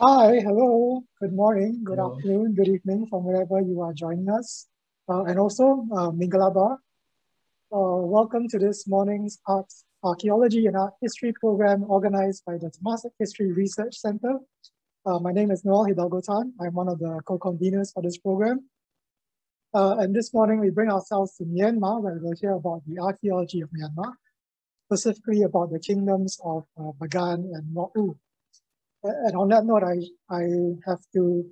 Hi, hello, good morning, good hello. afternoon, good evening from wherever you are joining us. Uh, and also, uh, Mingalaba, uh, welcome to this morning's Arts, Archaeology and Art History program organized by the Temasek History Research Center. Uh, my name is Noel Hidalgo Tan. I'm one of the co-conveners for this program. Uh, and this morning we bring ourselves to Myanmar where we'll hear about the archaeology of Myanmar, specifically about the kingdoms of uh, Bagan and Raub and on that note, I, I have to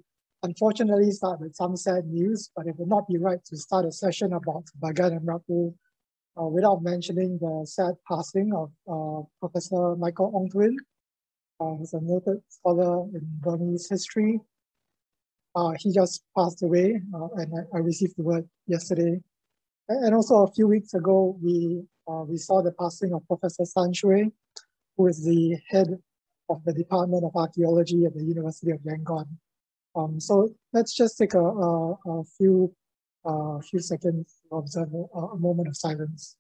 unfortunately start with some sad news, but it would not be right to start a session about Bagan and Raub uh, without mentioning the sad passing of uh, Professor Michael Aung-Thwin, uh, a noted scholar in Burmese history. Uh, he just passed away, uh, and I, I, received the word yesterday. And also a few weeks ago, we uh, we saw the passing of Professor San Shui, who is the head of the Department of Archaeology at the University of Yangon. Um, so let's just take a, a, a few uh, few seconds to observe a, a moment of silence.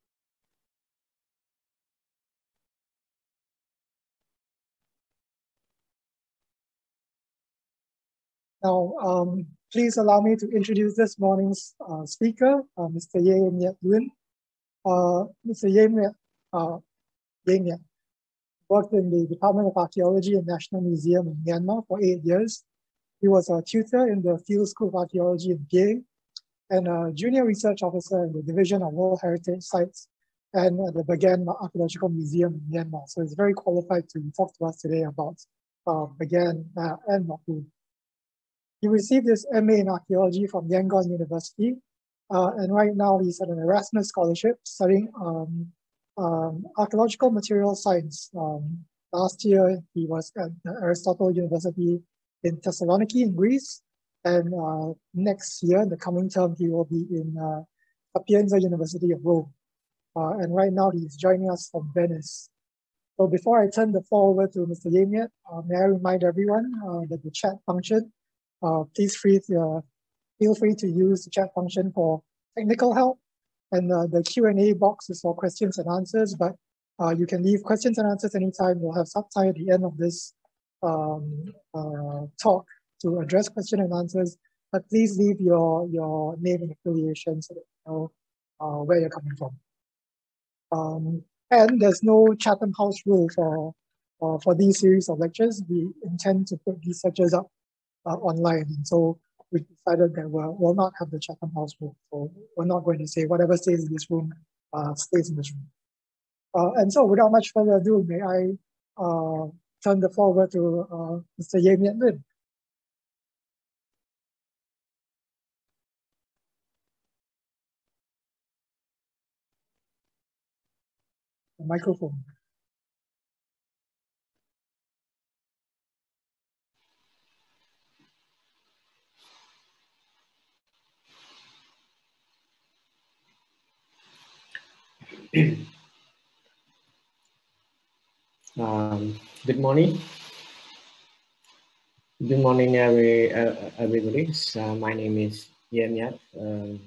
Now, um, please allow me to introduce this morning's uh, speaker, uh, Mr. Ye Myat Lwin. Uh, Mr. Ye Myat, uh, Ye Myat worked in the Department of Archaeology and National Museum in Myanmar for eight years. He was a tutor in the Field School of Archaeology in Gay and a junior research officer in the Division of World Heritage Sites and the Bagan Archaeological Museum in Myanmar. So he's very qualified to talk to us today about uh, Bagan uh, and Raub. He received his MA in archaeology from Yangon University, uh, and right now he's at an Erasmus scholarship studying um, um, archaeological material science. Um, last year, he was at the Aristotle University in Thessaloniki in Greece. And uh, next year, in the coming term, he will be in uh, Sapienza University of Rome. Uh, and right now, he's joining us from Venice. So before I turn the floor over to Mr. Ye Myat, uh, may I remind everyone uh, that the chat function, uh, please free to, uh, feel free to use the chat function for technical help and uh, the Q&A box is for questions and answers, but uh, you can leave questions and answers anytime. We'll have subtime at the end of this um, uh, talk to address question and answers, but please leave your, your name and affiliation so that you know uh, where you're coming from. Um, and there's no Chatham House rule for, uh, for these series of lectures. We intend to put these lectures up uh, online. And so we decided that we'll, we'll not have the Chatham House rule. So we're not going to say whatever stays in this room uh, stays in this room. Uh, and so without much further ado, may I uh, turn the floor over to uh, Mr. Ye Myat Lwin. The microphone. Um, good morning. Good morning, every, uh, everybody. So my name is Ye Myat. Um,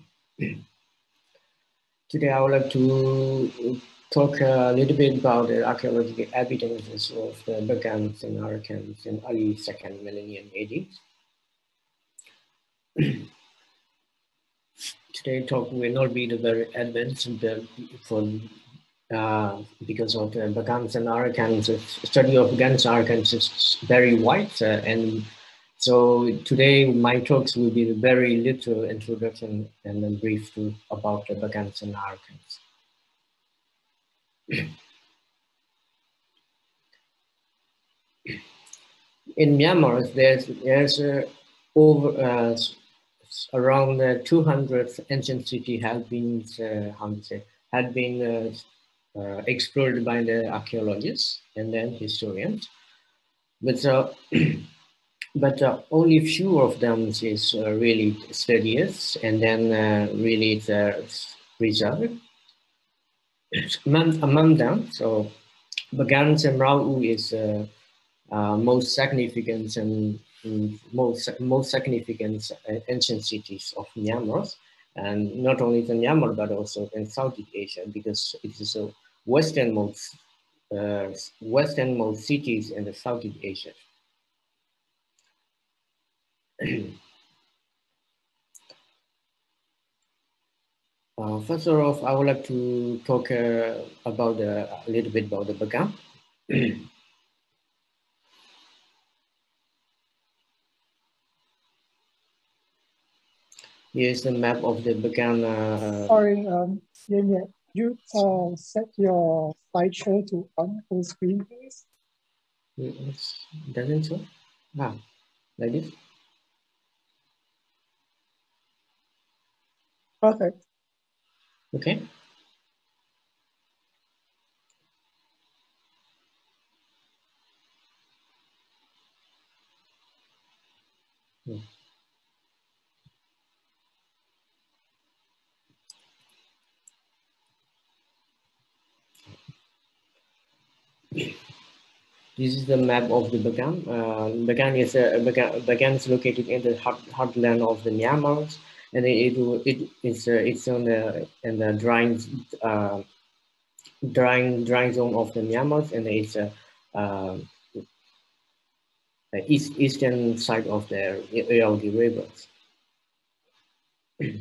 today, I would like to talk a little bit about the archaeological evidence of the Bagans and Arakans in early second millennium AD. Today talk will not be the very advanced for uh, because of the Bagans and Arakans. The study of and Arakans is very wide uh, and so today my talks will be very little introduction and then brief to, about the and Arakans. In Myanmar, there's, there's uh, over uh, around uh, 200 ancient cities have been, uh, how to say, had been uh, uh, explored by the archaeologists and then historians. But, uh, but uh, only few of them is really studious and then really preserved. Among, among them, so Bagans and Raub is most significant and most, most significant uh, ancient cities of Myanmar, and not only in Myanmar, but also in Southeast Asia, because it is a westernmost, uh, westernmost cities in the Southeast Asia. Uh, first of all, I would like to talk uh, about the, a little bit about the Bagan. Here's the map of the Bagan. Uh, Sorry, um, yeah, yeah. you uh, set your slideshow to on full screen, please. It doesn't show? Ah, like this? Perfect. Okay. This is the map of the Bagan. Uh, Bagan is uh, Bagan, Bagan is located in the heart, heartland of the Myanmar, and it it is uh, it's on the in the drying uh, drying drying zone of the Myanmar, and it's uh, uh, the east eastern side of the Irrawaddy rivers.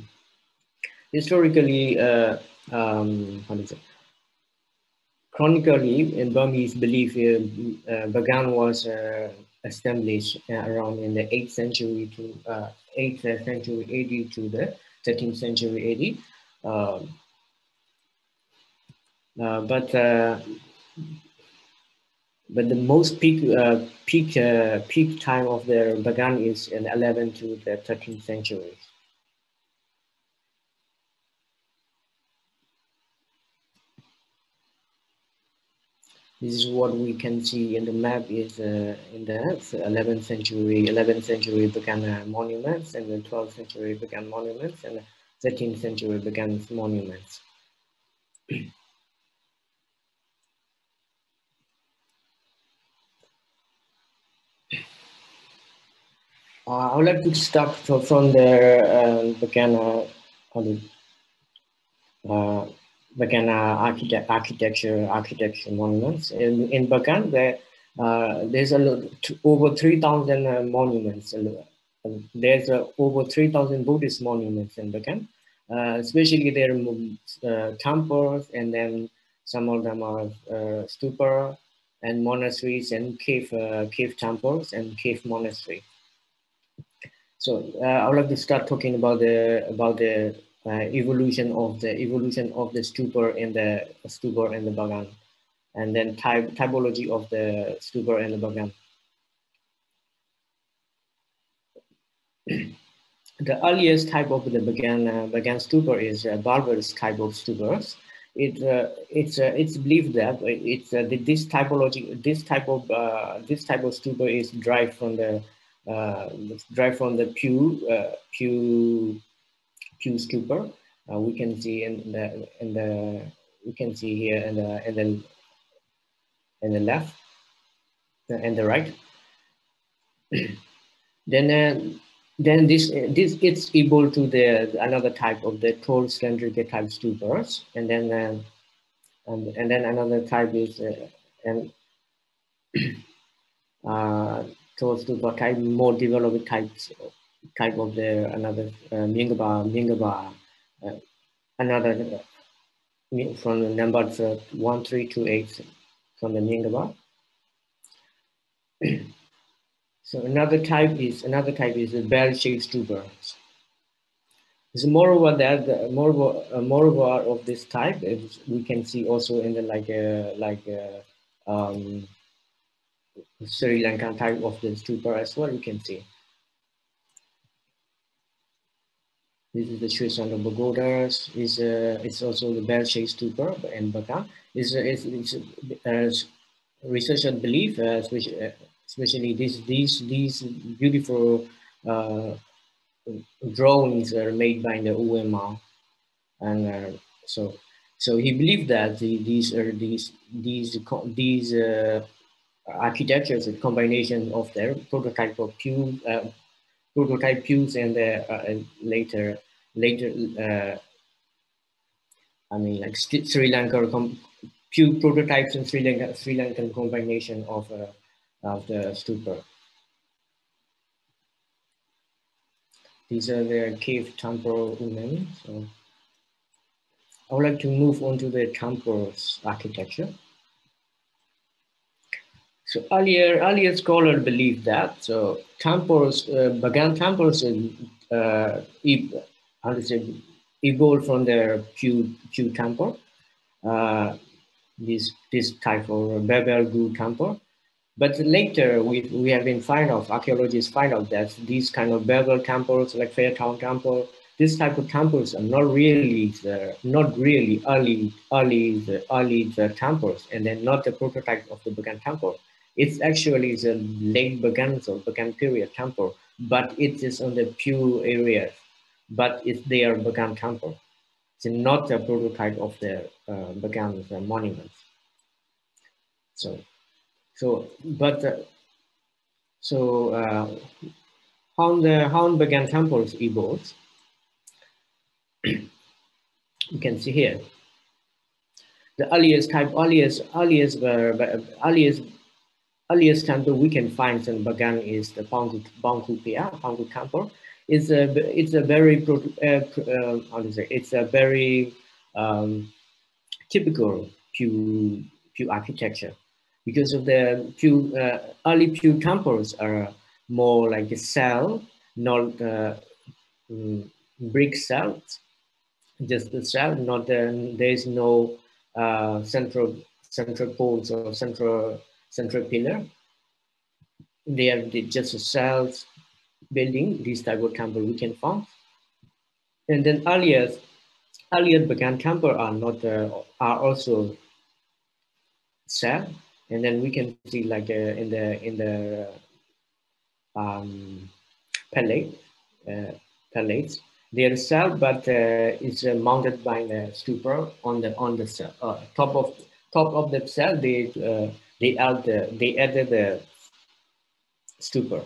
Historically, uh, um, how do you say? Chronically, in Burmese belief, uh, uh, Bagan was uh, established around in the 8th century to 8th century AD to the 13th century AD. But but the most peak uh, peak uh, peak time of the Bagan is in 11th to the 13th century. This is what we can see in the map is uh, in the 11th century, 11th century Bagan uh, monuments and the 12th century Bagan monuments and the 13th century Bagan monuments. Uh, I would like to start from the uh, Bagan uh, Bagan architect, architecture architecture monuments. In, in Bagan, there, uh, there's a lot, over 3,000 uh, monuments. There's uh, over 3,000 Buddhist monuments in Bagan. Uh, especially their uh, temples and then some of them are uh, stupa and monasteries and cave, cave temples and cave monastery. So I would like to start talking about the about the uh, evolution of the evolution of the stupa in the stupa and the bagan, and then type, typology of the stupor and the bagan. the earliest type of the bagan uh, bagan stupa is uh, barbarous type of stupas. It uh, it's uh, it's believed that it's uh, this typology this type of uh, this type of stupa is derived from the uh, derived from the Pyu uh, Pyu Pyu stupa. Uh, we can see in the in the we can see here in the in the in the left and the right. then uh, then this this it's able to the another type of the tall cylindrical type stupas, and then uh, and and then another type is uh, and uh, tall stupa type more developed types type of the another uh, Mingaba, Mingaba, uh, another uh, from the numbers uh, 1328 from the Mingaba. so another type is another type is the bell-shaped tubers. So moreover that the, moreover uh, moreover of this type is we can see also in the like uh, like uh, um, Sri Lankan type of the stupa as well. You can see. This is the Shwesandaw Pagodas. Is uh, it's also the bell-shaped stupa Bagan. Is it's, it's, it's uh, researchers believe, uh, especially, uh, especially these these these beautiful uh, drawings are made by the UMA, and uh, so so he believed that the, these are these these these uh, architectures, a combination of their prototype of uh, prototype Pyus and uh, later later uh, I mean like Sri Lanka Pyu prototypes in Sri Lanka Sri Lankan combination of uh, of the stupa. these are the cave temple women. So I would like to move on to the temples architecture. So earlier, earlier scholars believed that so temples, uh, temples, uh, how to evolved from the Pyu Pyu temple, uh, this this type of Babel Gu temple. But later, we, we have been find out, archaeologists find out that these kind of Babel temples, like Fairtown Temple, this type of temples are not really the, not really early, early, the early the temples, and then not the prototype of the Bagan temple. It's actually the late Bagan or Bagan period temple, but it is on the Pyu area, but it's their Bagan temple. It's not a prototype of the uh, Bagan uh, monuments. So so, but uh, so uh, how the how Bagan temples evolved, you can see here. The earliest type, earliest, earliest, uh, earliest, earliest temple we can find in Bagan is the Bangku, Bangku Pia, Bangku temple. It's a, it's a very, uh, uh, how to say, it's a very um, typical Pyu, Pyu architecture because of the Pyu, uh, early Pyu temples are more like a cell, not uh, mm, brick cells, just the cell, not the, there is no uh, central central poles or central central pillar. They are just a cells building, this type of temple we can find. And then earlier, earlier Bagan temple are not uh, are also cell and then we can see like uh, in the in the um, palette uh, palettes they are cell but uh, it's uh, mounted by the stupa on the on the cell, uh, top of top of the cell they uh, they add the, they added the stupor.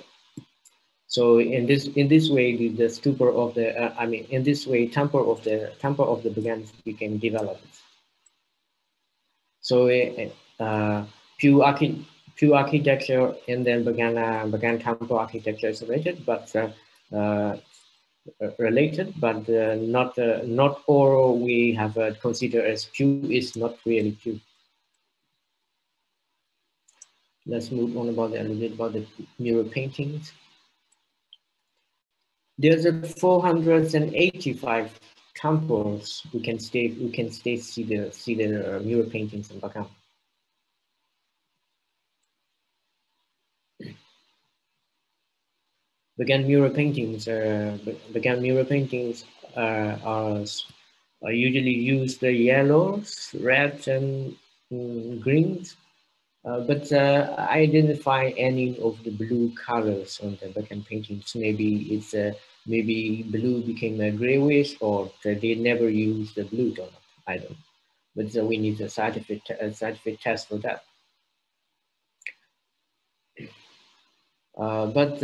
so in this in this way the, the stupa of the uh, I mean in this way temple of the temple of the begins became developed so uh, Pyu, archi Pyu architecture and then Bagan, uh, Bagan temple architecture is related, but uh, uh, related, but uh, not uh, not all we have considered as Pyu is not really Pyu. Let's move on about the, a little bit about the mural paintings. There's a 485 temples we can stay we can stay see the see the mural paintings in Bagan. Bagan mural paintings. Uh, Bagan mural paintings uh, are, are usually use the yellows, reds, and um, greens. Uh, but uh, I didn't find any of the blue colors on the Bagan paintings. Maybe it's uh, maybe blue became a grayish, or they never used the blue tone. I don't. But uh, we need a scientific scientific test for that. Uh, but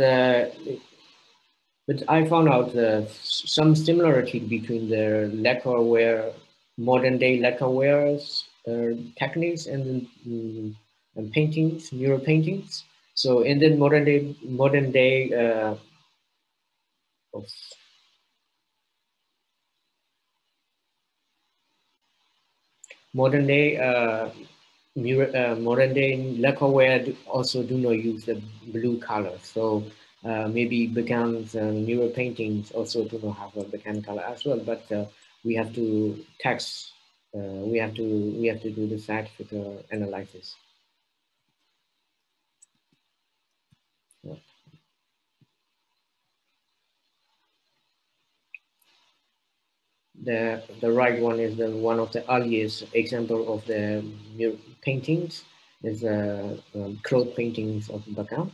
but I found out some similarity between the lacquerware, modern day lacquerware uh, techniques and, um, and paintings, mural paintings. So in the modern day, modern day uh, modern day uh, uh, modern day lacquerware also do not use the blue color. So uh, maybe Bagan's uh, newer paintings also do not have a Bagan color as well, but uh, we have to tax. uh, we have to we have to do the scientific uh, analysis. The, the right one is the one of the earliest example of the paintings is the um, cloth paintings of Bagan.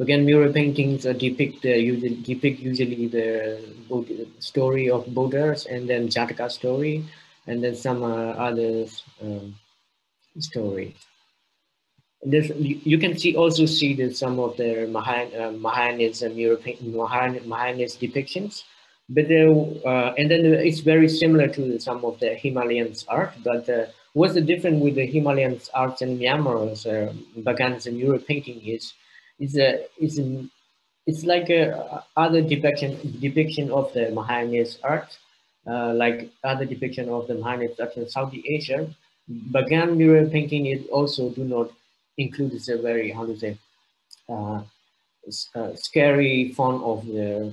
Again, mural paintings uh, depict, uh, usually, depict usually the story of Buddhas and then Jataka story and then some uh, other um, stories. This, you, can see also see that some of the Mahan, uh, and mural Mahan, depictions, but uh, and then it's very similar to some of the Himalayan art. But uh, what's the difference with the Himalayan arts and Myanmar's uh, Bagan's mural painting is it's a it's a, it's like a other depiction depiction of the Mahayanese art, uh, like other depiction of the Mahayanese art in Southeast Asia. Bagan mirror painting it also do not include a very how to say uh, uh, scary font of the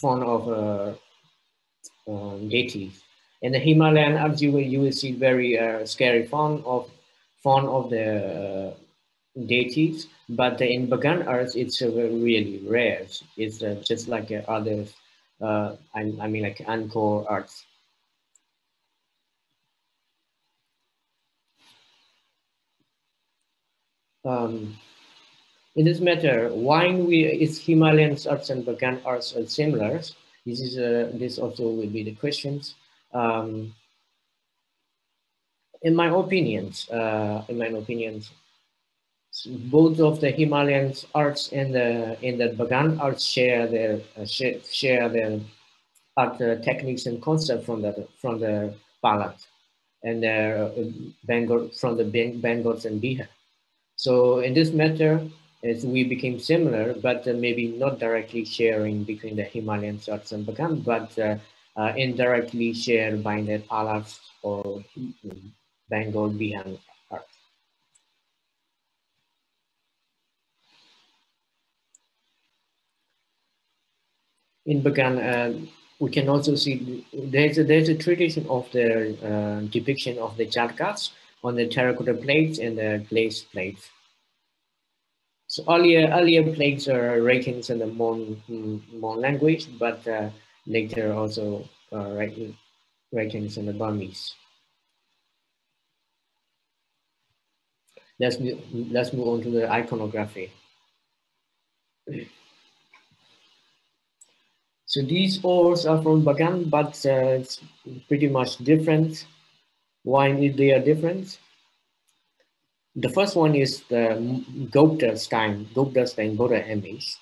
font of uh, uh, deities. In the Himalayan art, you will, you will see very uh, scary font of font of the uh, deities, but in Bagan art, it's uh, really rare. It's just like other, I, I, mean like Angkor arts. Um, in this matter, why we is Himalayan arts and Bagan arts are similar? This is uh, this also will be the questions. Um, in my opinions, uh, in my opinions, both of the Himalayan arts and the in the Bagan arts share their uh, share, share their art uh, techniques and concepts from the from the Palat and their uh, Bengal from the Bengals and Bihar. So in this matter, as we became similar, but uh, maybe not directly sharing between the Himalayan arts and Bagan, but uh, uh, indirectly shared by the Palats or Bengal Bihar in Bagan, uh, we can also see there's a, there's a tradition of the uh, depiction of the Jatakas on the terracotta plates and the glazed plates. So earlier, earlier plates are writings in the Mon, Mon language, but uh, later also uh, writings in the Burmese. Let's, let's move on to the iconography. So these ores are from Bagan, but uh, it's pretty much different. Why they are different? The first one is the Gupta Stein, Gupta Stein Buddha image.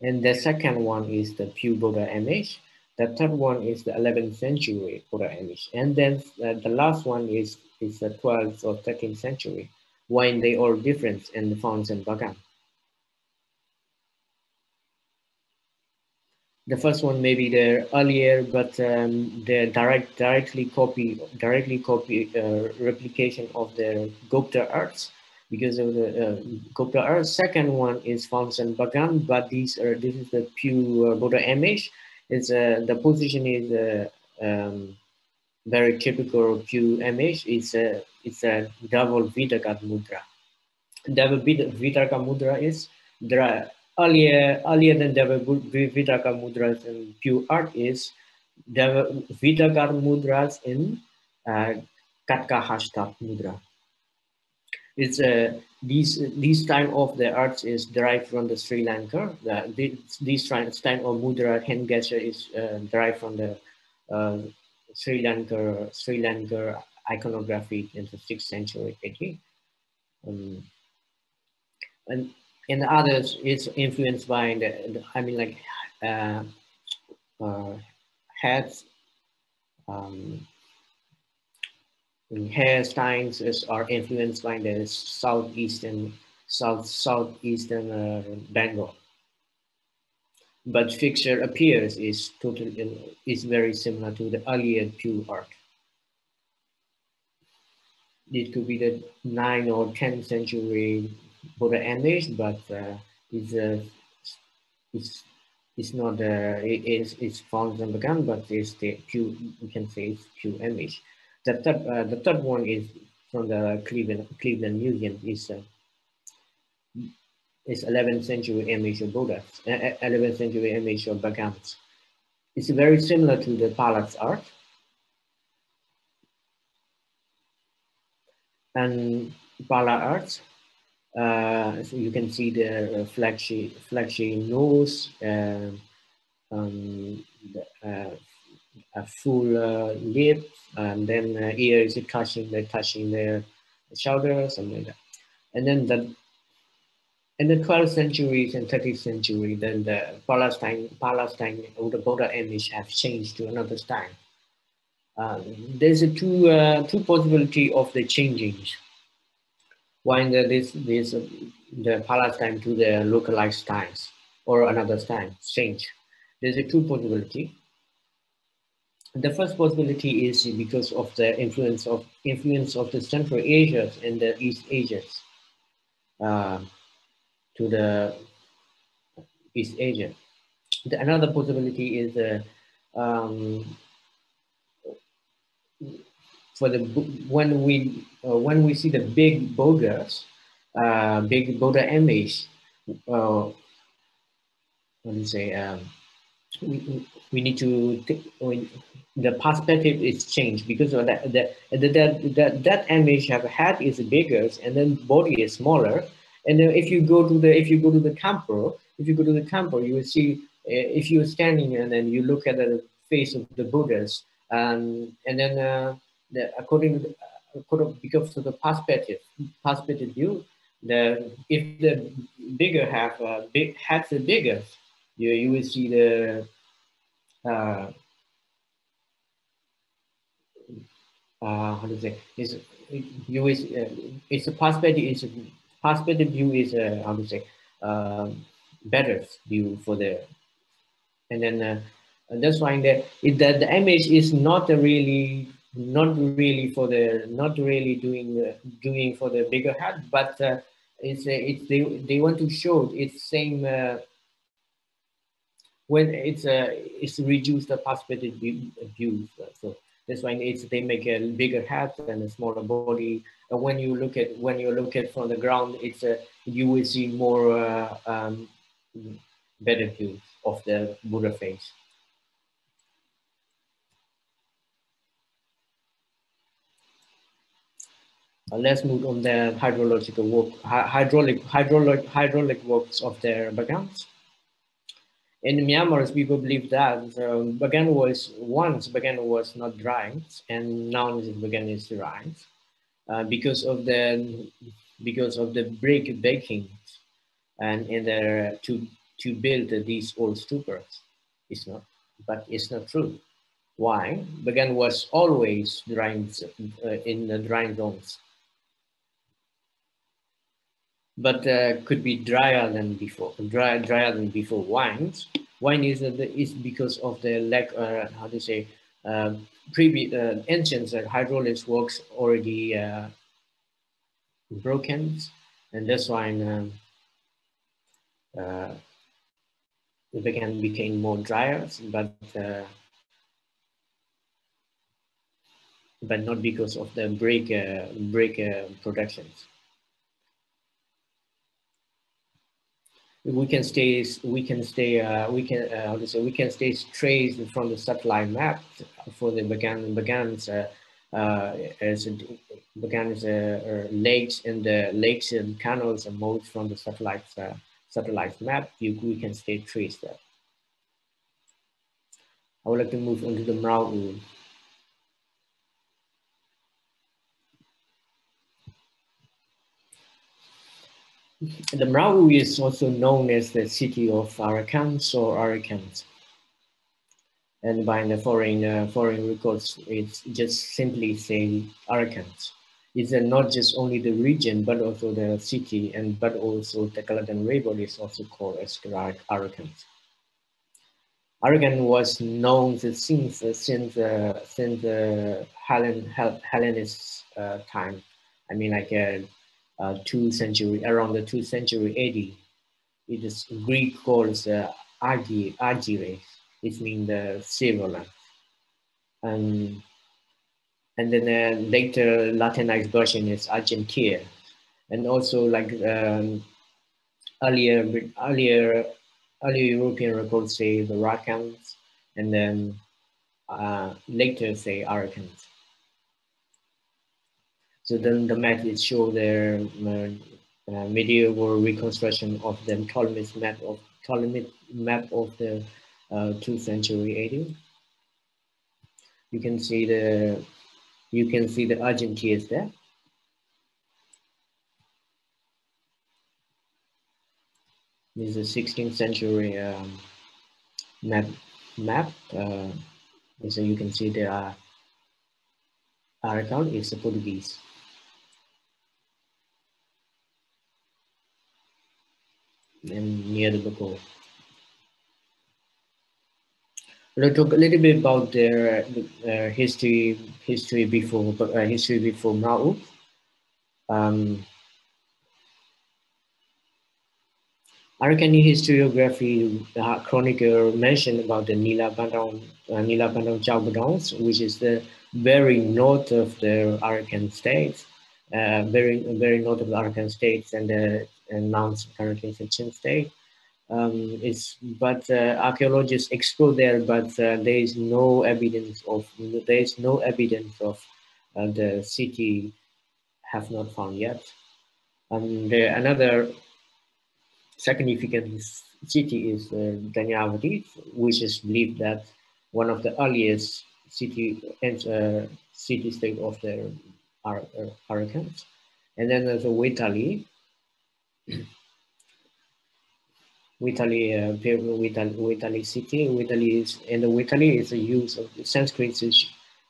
And the second one is the Pyu Buddha image. The third one is the 11th century Buddha image. And then uh, the last one is, is the 12th or 13th century, when they are different in the fonts and Bagan. The first one maybe the earlier, but um, the direct directly copy directly copy uh, replication of the Gupta arts because of the uh, Gupta arts. Second one is Fonsen Bagan, but these are this is the Pyu Buddha image. It's uh, the position is uh, um, very typical Pyu image. It's a it's a double Vitarka mudra. Double Vitarka mudra is there earlier earlier than Deva Vitarka mudras in Pyu art is Deva Vitarka mudras in uh, Katka hashtag mudra. It's uh, these these time of the arts is derived from the Sri Lanka. The, this, this time of mudra hand gesture is uh, derived from the uh, Sri Lanka Sri Lanka iconography in the sixth century AD. Um, and and the others is influenced by the, the I mean like uh, uh, heads um, hairstyles is, are influenced by the southeastern south southeastern uh, Bengal but fixture appears is totally is very similar to the earlier Pyu art. It could be the 9th or 10th century Buddha image, but uh, it's, uh, it's, it's not, uh, it, it's, it's found in the but it's the Pyu, you can say it's Pyu image. The third, uh, the third one is from the Cleveland, Cleveland Museum, is uh, it's 11th century image of Buddha, 11th uh, century image of Bhagavans. It's very similar to the Palat's art. And Pala art uh, so you can see the fleshy, fleshy nose, uh, um, the, uh, a full uh, lip, and then uh, ears touching, they're touching their shoulder, something like that. And then the in the 12th century and 13th century, then the Palestine, Palestine or the border image have changed to another style. Um, there's a two, uh, two possibility of the changing when this this the palace time to the localized times or another time change. There's a two possibility. The first possibility is because of the influence of influence of the Central Asia and the East Asia uh, to the East Asia. The, another possibility is uh, um, for the when we uh, when we see the big boulders, uh, big boulder image, uh, what do you say? Um, we, we need to the perspective is changed because of that that that that, that image have head is bigger and then body is smaller and then if you go to the if you go to the temple if you go to the temple you will see uh, if you're standing and then you look at the face of the buddhas um, and then uh, the, according to the, according because of the perspective perspective view the if the bigger have uh, big heads are bigger you you will see the uh, uh, how to say is you is uh, it's a perspective is perspective view is uh, how to say uh, better view for the and then uh, that's why it, that the image is not really not really for the not really doing uh, doing for the bigger hat, but uh, it's uh, it's they they want to show it's same uh, when it's uh, it's reduce the perspective view so that's why it's they make a bigger hat and a smaller body. And when you look at when you look at from the ground, it's a you will see more uh, um, better view of the Buddha face. Let's move on the hydrological work, hydraulic, hydraulic, hydraulic works of the Bagans in Myanmar, people believe that Bagan was once Bagan was not drying, and now Bagan is drying uh, because of the because of the brick baking and in the to to build these old stupas. It's not, but it's not true. Why? Bagan was always drying uh, in the drying zones but uh, could be drier than before, dry, drier than before wines. Wine is, uh, is because of the lack, uh, how to say, uh, previous uh, engines and hydraulics works already uh, broken, and that's why um, uh, it began became more drier, but uh, but not because of the brake uh, uh, productions. We can stay we can stay uh, we can uh, how to say we can stay traced from the satellite map for the Bagan Bagans uh, uh, as Bagans uh, lakes and the lakes and canals and modes from the satellite uh, satellite map you, we can stay traced there. I would like to move on to the Mrau The Mrau is also known as the city of Arahants or Arahants. And by the foreign, uh, foreign records, it's just simply saying Arahants. It's uh, not just only the region, but also the city, and but also the Kaladan River is also called as Arahants. Arakan was known since uh, since uh, since uh, Hellen, Hellenist uh, time. I mean, like uh, uh, two century, around the two century AD. It is Greek calls uh, Argyres. It means the silver land. And, and then uh, later Latinized version is Argentia. And also like um, earlier, earlier, earlier European records say the Rakans, and then uh, later say Aracans. So then the map is show their uh, uh, medieval reconstruction of the Ptolemy's map of Ptolemy map of the uh, 2nd century AD. You can see the you can see the Argentias there. This is a 16th century um, map map. Uh, so you can see there are Aragon is the Portuguese. And near the Bako. Let's talk a little bit about their uh, history, history before, uh, history before Mrau. Um, Arakani historiography uh, chronicle mentioned about the Nila Bandang, uh, Nila Bandang Chao which is the very north of the Arakan states, uh, very very north of the Arakan states and the and mounts currently in Chin state. Um, it's but uh, archaeologists explore there, but uh, there is no evidence of there is no evidence of uh, the city have not found yet. And the, another significant city is uh, Danyavati, which is believed that one of the earliest city and uh, city state of the Ar Arakan's. And then there's a Waitali. Waitali, uh, Waitali city. Waitali is, and the Waitali is a use of Sanskrit,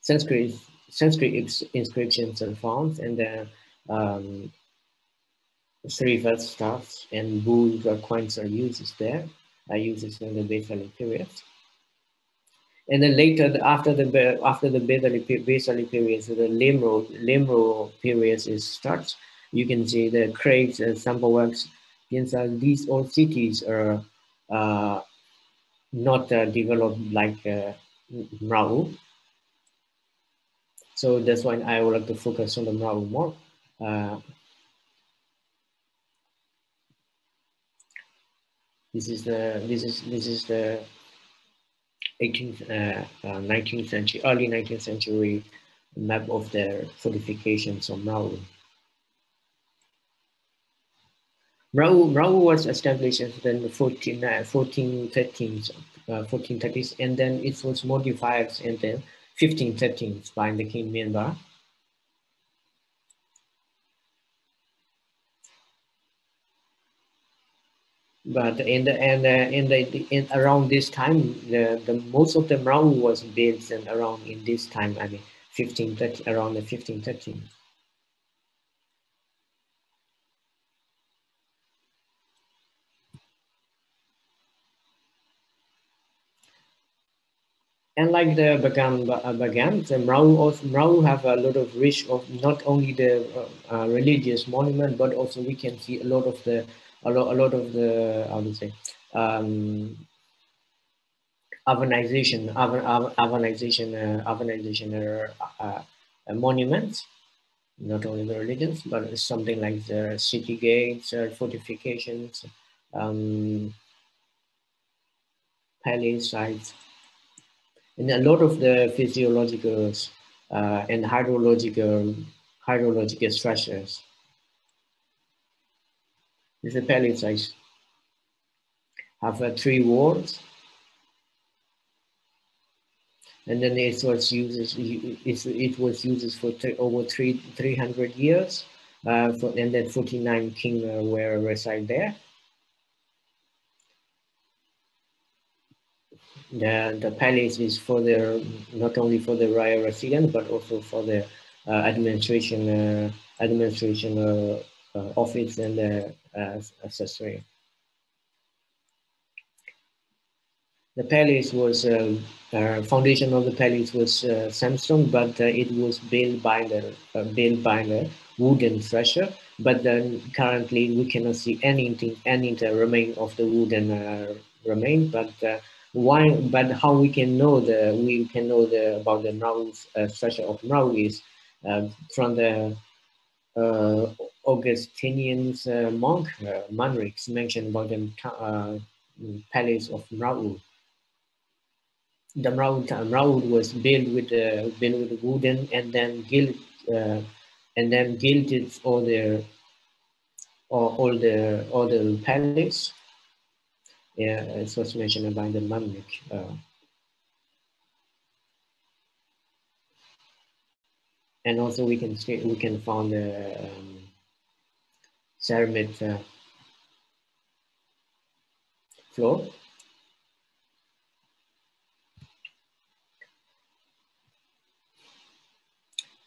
Sanskrit, Sanskrit inscriptions and fonts, and then um, Srivat stuffs and bull coins are used there, are used in the Waitali period. And then later, after the after the Vesali period, so the Lemro Lemro period is starts. You can see the crates and sample works. Inside these old cities are uh, not uh, developed like uh, Mrau. So that's why I would like to focus on the Mrau more. Uh, this is the this is this is the 18th, uh, uh, 19th century, early 19th century map of the fortifications of Mrau. Mrau, Mrau was established in the 14, uh, 1413s, uh, 1430s, and then it was modified in the 1513s by the King Myanmar. but in the and uh, in the in around this time the the most of the Mrau was built and around in this time i mean 1530 around the 1513 and like the Bagan, uh, the Mrau, also, Mrau have a lot of rich of not only the uh, uh, religious monument, but also we can see a lot of the a lot, a lot of the, I would say, um, urbanization, urban, urbanization, uh, urbanization uh, uh, monuments, not only the religions, but something like the city gates, uh, fortifications, um, palace sites, and a lot of the physiological uh, and hydrological hydrological structures is a pallet. Have uh, three walls. And then it was used, it, was used for over three, 300 years. Uh, for, and then 49 kings were reside there. The, the palace is for their, not only for the royal residence, but also for the uh, administration, uh, administration uh, office and the accessory. The palace was uh, foundation of the palace was Samsung, but it was built by the built by the wooden structure. But then currently we cannot see anything, any remain of the wooden remain. But why? But how we can know the we can know the about the Mrau uh, structure of Mrau is uh, from the uh, Augustinian's uh, monk, uh, Manrique, mentioned about the uh, palace of Mrau. The Mrau, Mrau was built with uh, built with wooden and then gilt and then gilded all the all, all the all the palace. The Manrique. Uh, and also we can we can find the um, ceramic uh, floor.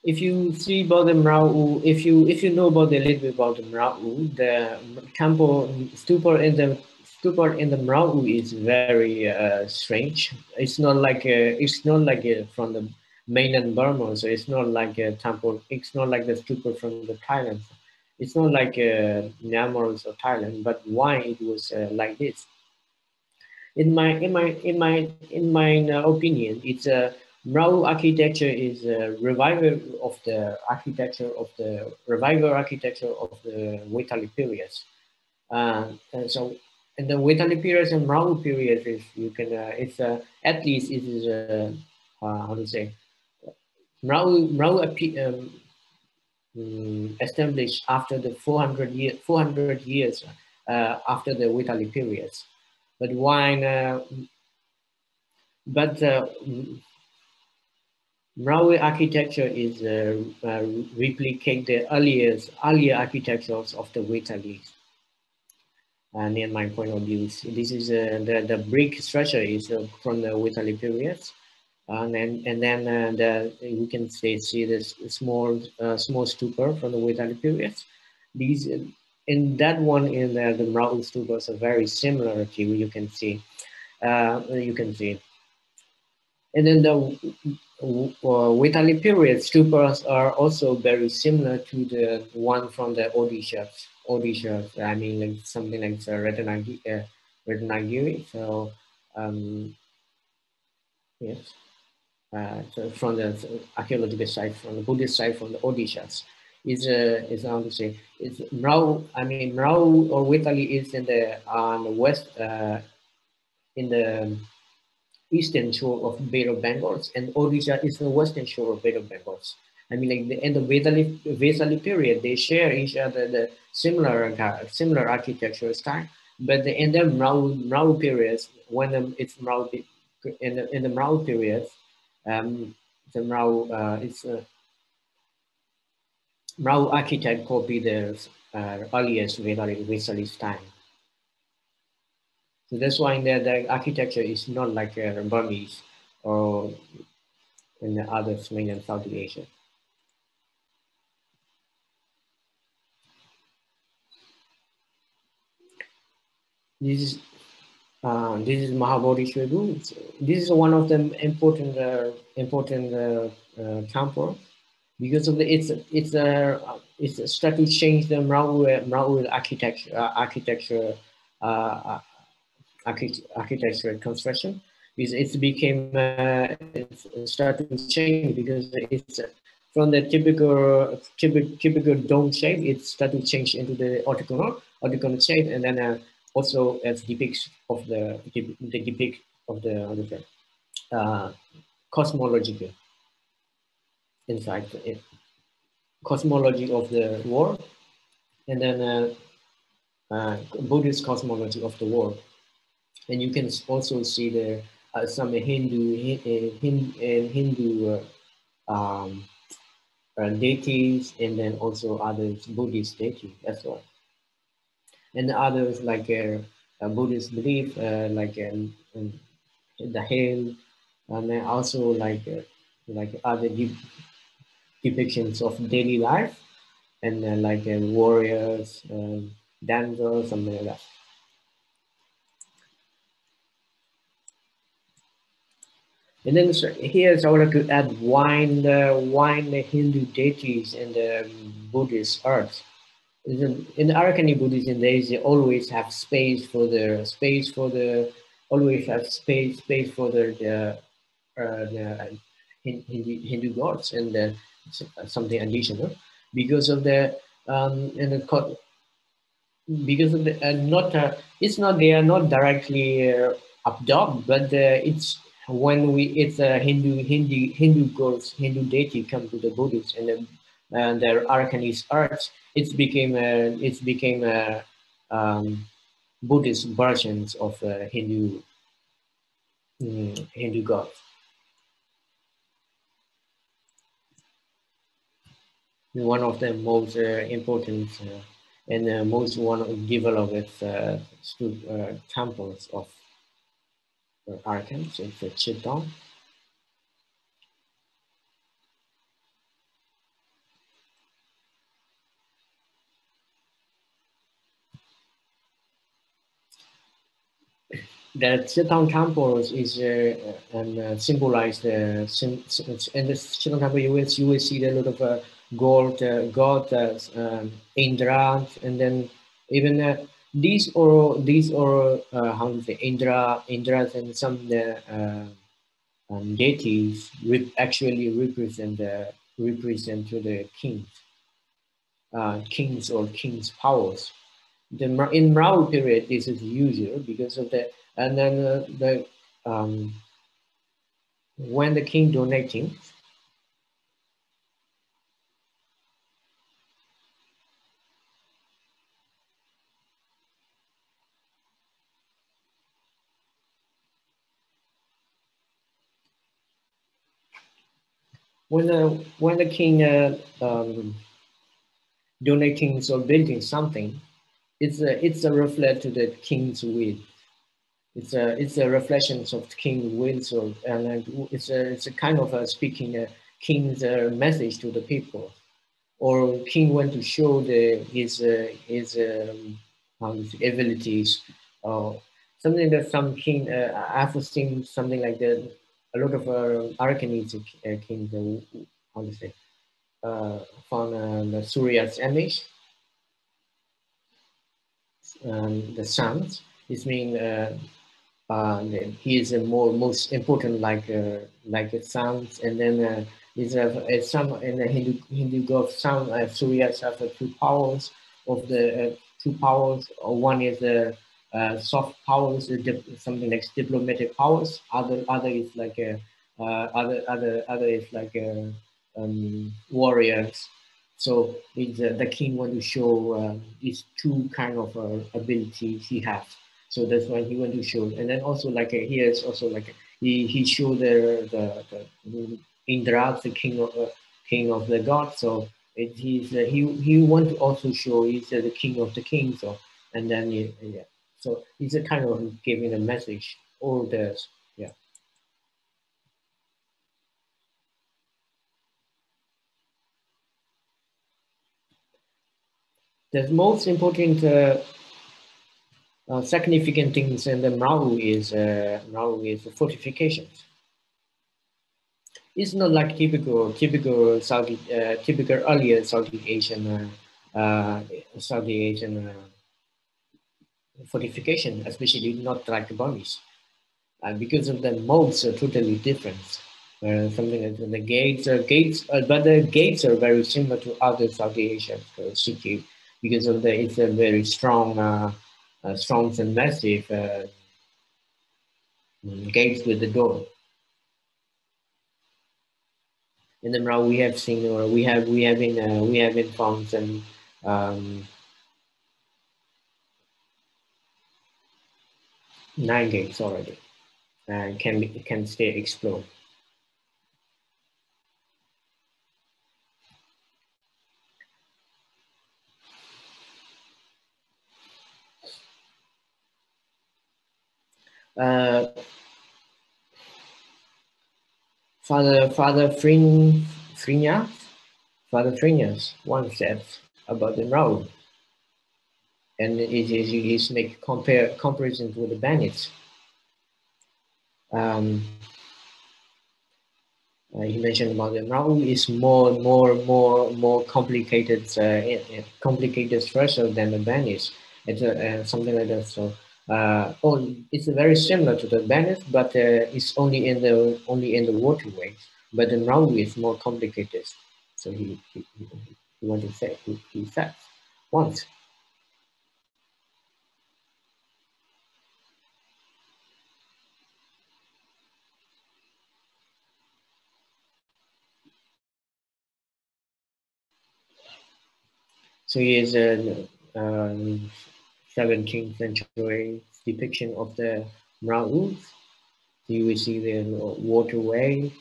if you see about the Mrau, if you if you know about a little bit about the Mrau, the temple stupa in the stupa in the Mrau is very uh, strange. It's not like a, it's not like a, from the mainland Burma, so it's not like a temple. It's not like the stupa from the Thailand. It's not like uh, Myanmar or Thailand. But why it was uh, like this? In my in my in my in my uh, opinion, it's a Mrau architecture is a revival of the architecture of the revival architecture of the Waithali periods. Uh, so in the Waithali periods and Mrau periods, is you can uh, it's uh, at least it is uh, uh, how to say Mrau Mrau um, um, established after the 400 year 400 years uh, after the Waithali periods. But when uh, but uh, Mrau architecture is uh, uh, replicate the earliest earlier architectures of the Waithalis. And in my point of view, this is uh, the the brick structure is uh, from the Waithali period, and then and then uh, the we can say see this small uh, small stupa from the Waithali period. These in that one in the, the Mrau stupas are very similar to you can see you can see, and then the uh, Waithali period stupas are also very similar to the one from the Odisha. Odisha, I mean, like something like the Ratanagiri. Uh, Ratanagiri. So, um, yes. Uh, so from the archaeological side, from the Buddhist side, from the Odishas, is uh, is how to say is Mrau. I mean, Mrau or Waithali is in the on the west, uh, in the eastern shore of Bay of Bengals, and Odisha is the western shore of Bay of Bengals. I mean, like the end of Vesali, Vesali period, they share each other the similar similar architectural style, but the in the Mrau, Mrau periods, when the, it's Mrau in the in the Mrau periods, um, the Mrau uh, it's uh, Mrau architect copy the uh, earliest Vesali, Vesali style. So that's why the, the architecture is not like uh, Burmese or in the other mainland Southeast Asia. This is uh, this is Mahabodhi This is one of the important uh, important uh, uh, temple because of the it's it's a uh, it's start to change the Mrau Mrau architecture uh, architecture uh, architecture construction. Because it became uh, it started change because it's uh, from the typical typical, typical dome shape it started to change into the octagonal orthogonal shape and then uh, also as depicts of the the depict of the, the uh, cosmological inside it cosmology of the world and then uh, uh, Buddhist cosmology of the world and you can also see there uh, some Hindu Hindu, Hindu uh, um, uh, deities and then also other Buddhist deities as well. And others like uh, a Buddhist belief uh, like um, the hill and then also like uh, like other depictions of daily life and like warriors, um, dancers, something like that. And then here I would like to add wine, the wine, Hindu deities and the Buddhist art. In, in Arakani Buddhism, they, they always have space for the space for the always have space space for the, the, uh, the Hindu, Hindu gods and the, something additional. Because of the um, and the because of the uh, not uh, it's not they are not directly uh, absorbed, but uh, it's when we it's a Hindu Hindu Hindu gods Hindu deity come to the Buddhists and then and their Arakanese arts, it became a it became a um, Buddhist versions of uh, Hindu um, Hindu gods. One of the most uh, important uh, and uh, most one developed uh, uh, temples of items, it's a the Shitthaung temples is uh, and uh, symbolize the in the Shitthaung temple you will you will see the lot of uh, gold uh, god uh, um, Indra and then even uh, these or these or uh, how to say Indra Indras and some the uh, um, deities actually represent the represent to the kings uh, kings or kings powers. The in Mrau period this is usual because of the and then uh, the um, when the king donating when the when the king uh, um, donating or building something, it's a it's a reflect to the king's will. It's a it's a reflection of King will. And it's a it's a kind of a speaking a king's uh, message to the people, or king want to show the his uh, his um, abilities or something that some king uh, I've seen something like that a lot of uh, Arakanese uh, kings, uh, how to say, uh, found uh, the Surya's image, um, the sun. This means uh, uh, he is a more most important like uh, like a sun, and then uh, is a, a sun in the Hindu Hindu god sun. Uh, Surya have two powers of the uh, two powers. One is the uh, soft powers, something like diplomatic powers. Other other is like a uh, other other other is like a, um, warriors. So it's, uh, the king want to show uh, these two kind of uh, abilities he has. So that's why he went to show. And then also like uh, here is also like he he showed the the, the Indra, the king of uh, king of the gods. So it, he's uh, he he want to also show he's uh, the king of the kings. So and then yeah. So he's a kind of giving a message, all this, yeah. The most important uh, significant things in the Mrau is uh, is fortifications. It's not like typical typical Saudi uh, typical earlier Southeast Asian uh, uh, Southeast Asian uh, fortification, especially not like Burmese. Uh, because of the modes are totally different. Something like the gates, gates, but the gates are very similar to other South Asian uh, cities because of the it's a very strong, uh, uh, strong and massive uh, gates with the door. In the Mrau, we have seen, or we have, we have been, uh, we have been found some um, nine gates already and can be, can stay explode. Uh, Father Father Frin, Father Frinyas once said about the road and it is is make compare comparisons with the bandits. Um, uh, he mentioned about the Raul is more more more more complicated uh, complicated structure than the bandits. It's uh, something like that. So uh, oh, it's very similar to the bandits, but uh, it's only in the only in the waterways. But the Raul is more complicated. So he he, he, he wanted to say he, he said once. So here's a um, 17th century depiction of the Mra'ud. You will see the waterway.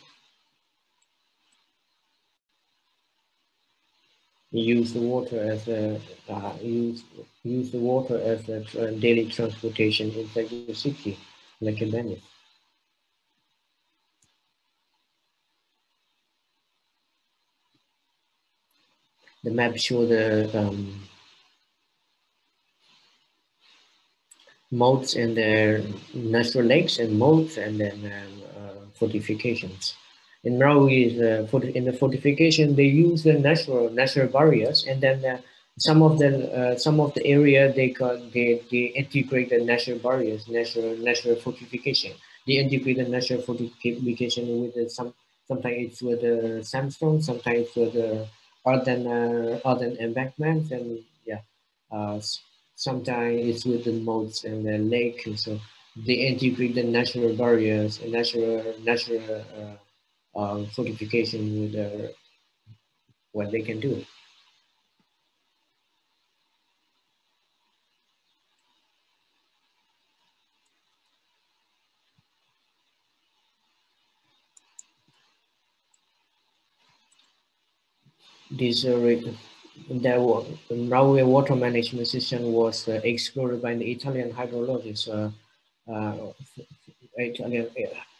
use the water as a uh, use use the water as a uh, daily transportation inside the city, like a Venice. the map shows the um, moats and their natural lakes and moats and then um, uh, fortifications. In Marawi, uh, in the fortification, they use the natural natural barriers, and then uh, some of the some of the area they got they, they integrate the natural barriers, natural natural fortification. They integrate the natural fortification with some sometimes it's with the sandstone, sometimes with the other uh, earthen embankments, and yeah, uh, sometimes it's with the moats and the lake. And so they integrate the natural barriers and natural natural uh, uh, fortification with uh, what they can do. Uh, the railway water management system was uh, explored by the Italian hydrologist. Uh, uh, Italian,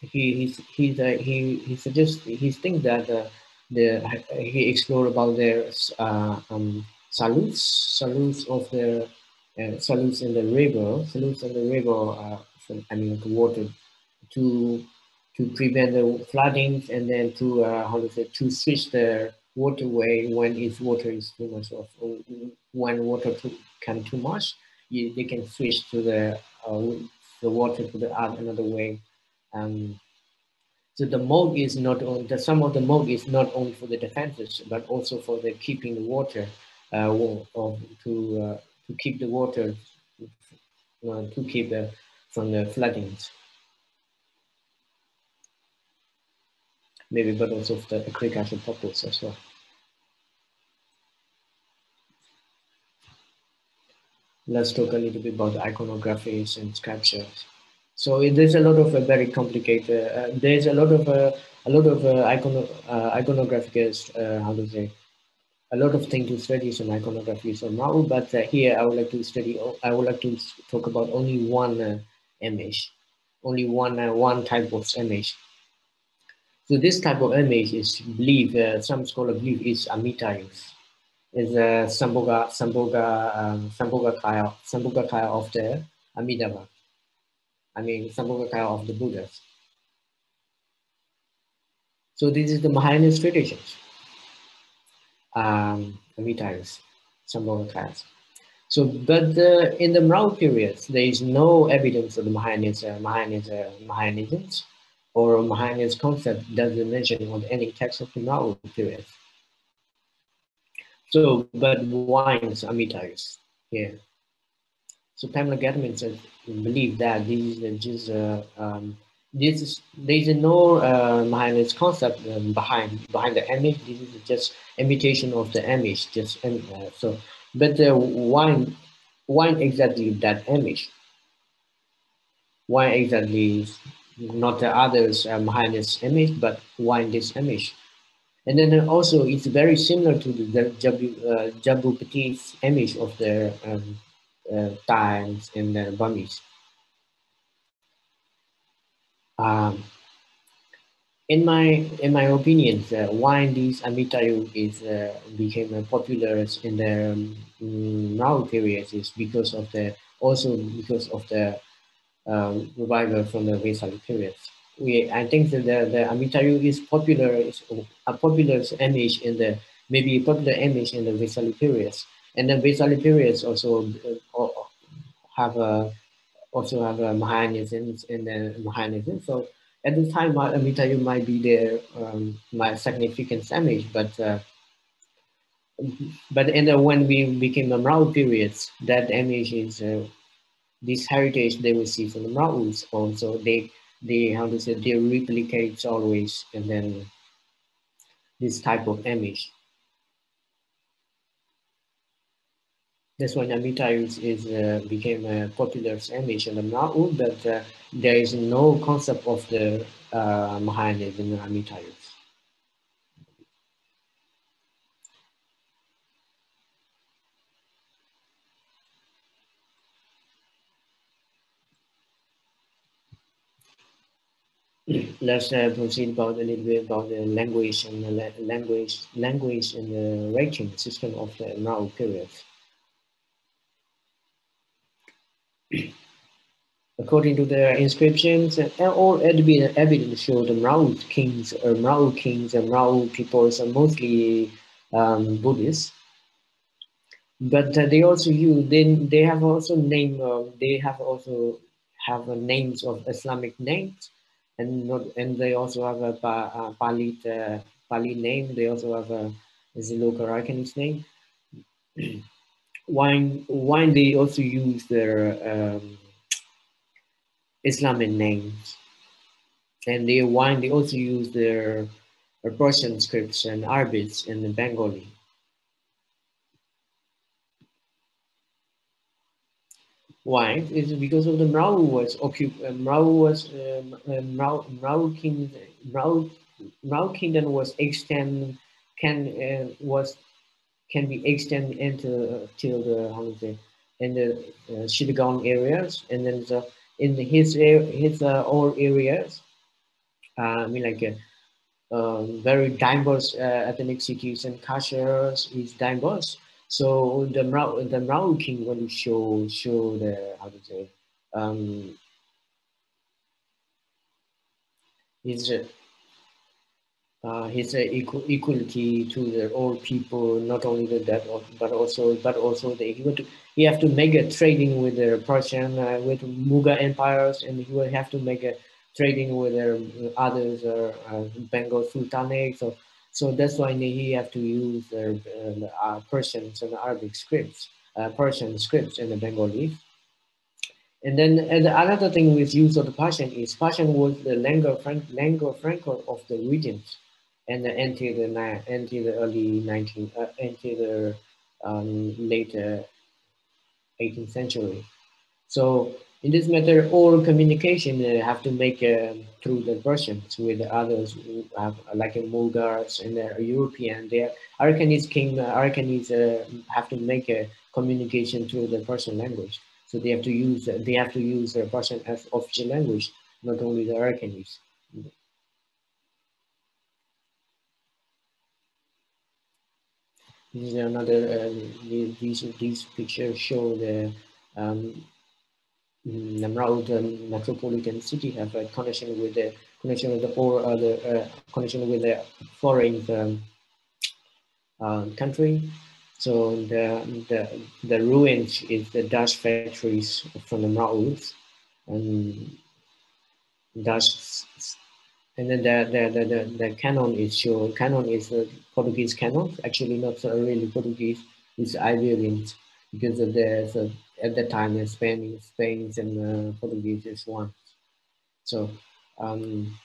he he he he he suggests he thinks that the he explored about the uh, um, salutes salutes of the uh, salutes in the river salutes in the river. Uh, I mean, water to to prevent the floodings and then to uh, how to say to switch the waterway when its water is too much of when water too, come too much you, they can switch to the uh, the water to the another way. Um, so the moat is not on the some of the moat is not only for the defenses but also for the keeping the water uh, or to uh, to keep the water uh, to keep the from the floodings maybe but also for the agricultural purpose as well. Let's talk a little bit about iconographies and sculptures. So there's a lot of uh, very complicated. Uh, there's a lot of uh, a lot of uh, icono uh, iconographic uh, how to say a lot of things to study some iconography so now. But here I would like to study. I would like to talk about only one image, only one one type of image so this type of image is believed, uh, some scholars believe is Amitabha's. Is a Samboga, Samboga, um, Samboga Kaya, Samboga Kaya of the Amitabha. I mean, Samboga Kaya of the Buddhas. So this is the Mahayanist traditions. Um, Amitabha's, Samboga Kayas. So, but uh, in the Mrau periods, there is no evidence of the Mahayanism, Mahayanism, Mahayanisms or Mahayan's concept doesn't mention on any text of the novel period. So, but wines Amitabh's here. So Pamela Gutman says, believe that this is just uh, um, this is there is no uh, Mahayan's concept um, behind behind the image. This is just imitation of the image. Just uh, so, but uh, why why exactly that image? Why exactly not the others behind this image, but why this image. And then also it's very similar to the Jabu, uh, Jambupati's image of the um, uh, times in the Burmese. Um, in my in my opinion, uh, why this Amitayu is uh, became uh, popular in the um, now period is because of the also because of the revival from the Vesali period. We, I think that the, the Amitayu is popular, is a popular image in the, maybe popular image in the Vesali periods. And the Vesali periods also uh, have a, also have a Mahayanism in the Mahayanism. So at the time, Amitayu might be their um, my significant image, but uh, but in the, when we became the Mrau periods, that image is uh, this heritage they receive from the mountains also. They they how to say they replicate always and then this type of image. That's why Namita is, is uh, became a popular image in the Na'u, but uh, there is no concept of the uh, Mahayanism in Amita let's uh, proceed about a little bit about the language and the language, language and the writing system of the now period. according to the inscriptions, all evidence show the Mrau kings or Mrau kings and Mrau peoples are mostly um, Buddhists. But uh, they also use they they have also name uh, they have also have names of Islamic names, and not and they also have a pa, Pali uh, Pali name. They also have a Zilloka Arcanist name. wine wine they also use their um, Islamic names. And they wine they also use their, their Persian scripts and Arabic and the Bengali. Why? It's because of the Mrau was occupied. Uh, Mrau was um, uh, Mrau, Mrau king Mrau, Mrau kingdom was extend can uh, was can be extended into uh, till the in the uh, areas and then the in his his uh, all areas. Uh, I mean, like uh, um, very diverse uh, ethnic cities and cultures is diverse. So the Mrau, the Mrau King really show show the how to say um, is uh, his uh, equal, equality to the all people, not only the that, but also but also the he would he have to make a trading with the Persian uh, with Mughal empires, and he will have to make a trading with the others, uh, uh, Bengal Sultanate. So so that's why he have to use the, the uh, Persians and Arabic scripts, Persian scripts and the Bengali. And then and another thing with use of the Persian is Persian was the lingua franca, lingua franca of the regions and until the until the early 19 uh, until the um, later 18th century. So in this matter, all communication uh, have to make uh, through the Persians with others who have like a Mughals and the European. The Arakanese king, uh, Arakanese uh, have to make a communication through the Persian language. So they have to use they have to use the Persian as official language, not only the Arakanese. This is another, uh, these, these pictures show the um, Namraud um, metropolitan city have a connection with the connection with the uh, connection with the foreign um, uh, country. So the the the ruins is the Dutch factories from the Mrauds and Dutch and then the, the, the, the, the canon is shown. Canon is the Portuguese canon, actually not really Portuguese, it's Iberian because of the, so at that time the Spain, Spain and Portuguese is one. So, um,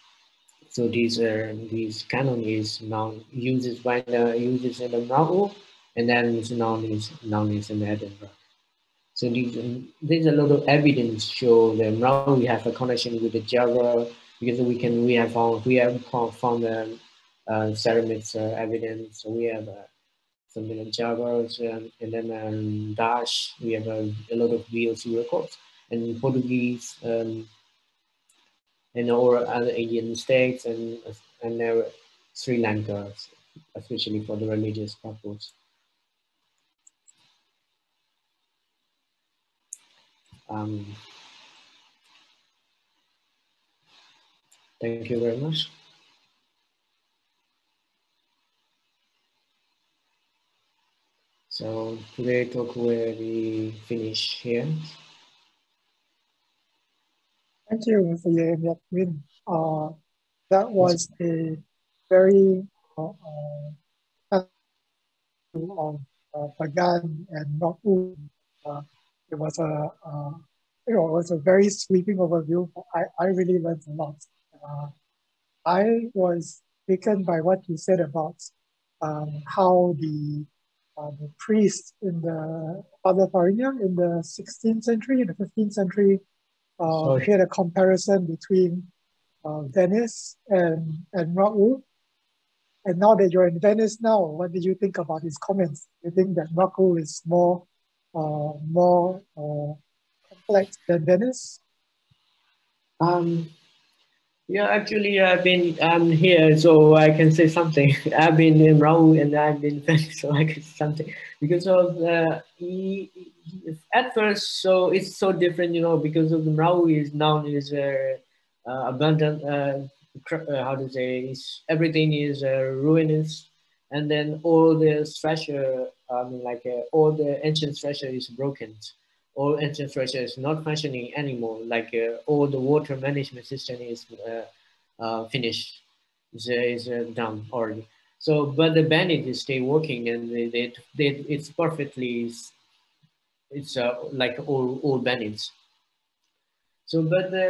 so these are these canon is now uses by the uses in the Mrau, and then it's known is known is in Edinburgh. So these, there's a lot of evidence show that Mrau we have a connection with the Java because we can we have found we have found um, uh, ceramics uh, evidence. So we have uh, something like Javas um, and then um, Dash. We have a, a, lot of VOC records and Portuguese um, and or other Indian states and and uh, Sri Lanka, especially for the religious purpose. Um, Thank you very much. So today talk will be finish here. Thank you. Yem Win. Uh, that was a very uh, uh, of uh, and Nokun. Uh, it was a uh, you know, it was a very sweeping overview. I, I really learned a lot uh, I was taken by what you said about um, how the, uh, the priests in the Father Farinha in the 16th century, in the 15th century, uh, had a comparison between uh, Venice and, and Mrau. And now that you're in Venice now, what did you think about his comments? You think that Mrau is more uh, more uh, complex than Venice? Um, Yeah, actually, I've been I'm here, so I can say something. I've been in Mrauk U and I've been so I can say something because of uh, he, he, at first. So it's so different, you know, because of the Mrauk U is now is uh, uh, abundant. Uh, uh, how to say? It's, everything is uh, ruinous, and then all the treasure, I mean, like all the ancient treasure is broken all infrastructure is not functioning anymore. Like uh, all the water management system is uh, uh, finished, is, is done already. So, but the bandit is still working and they, they it's perfectly, it's like all, all bandits. So, but the,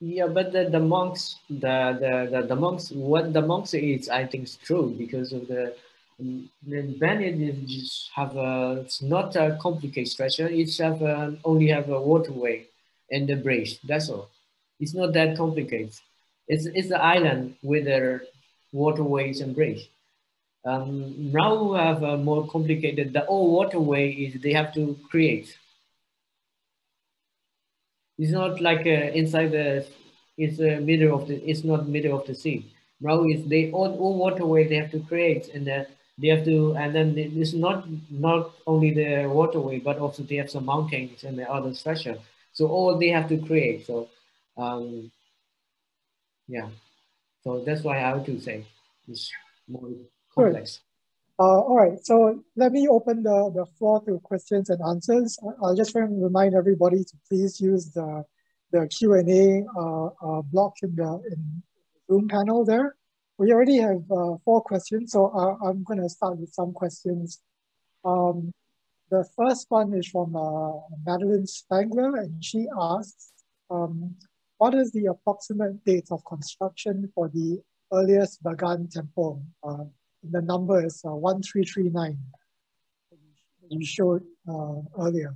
yeah, but the, the monks, the, the, the, the monks, what the monks is, I think is true because of the, the bandit is have a, it's not a complicated structure. It's have a, only have a waterway and a bridge. That's all. It's not that complicated. It's it's the island with a waterways and bridge. Um, now we have a more complicated. The old waterway is they have to create. It's not like uh, inside the. It's the middle of the. It's not middle of the sea. Now is they all, all waterway they have to create and. Uh, they have to and then it's not not only the waterway but also they have some mountains and the other structure. So all they have to create so um yeah. So that's why i would to say. It's more complex. Uh, all right. So let me open the the floor to questions and answers. I'll just remind everybody to please use the the q&a uh, uh, block in the in zoom panel there we already have uh, four questions, so uh, I'm going to start with some questions. Um, the first one is from uh, Madeline Spangler, and she asks, um, what is the approximate date of construction for the earliest Bagan temple? Uh, the number is uh, 1339, you showed uh, earlier.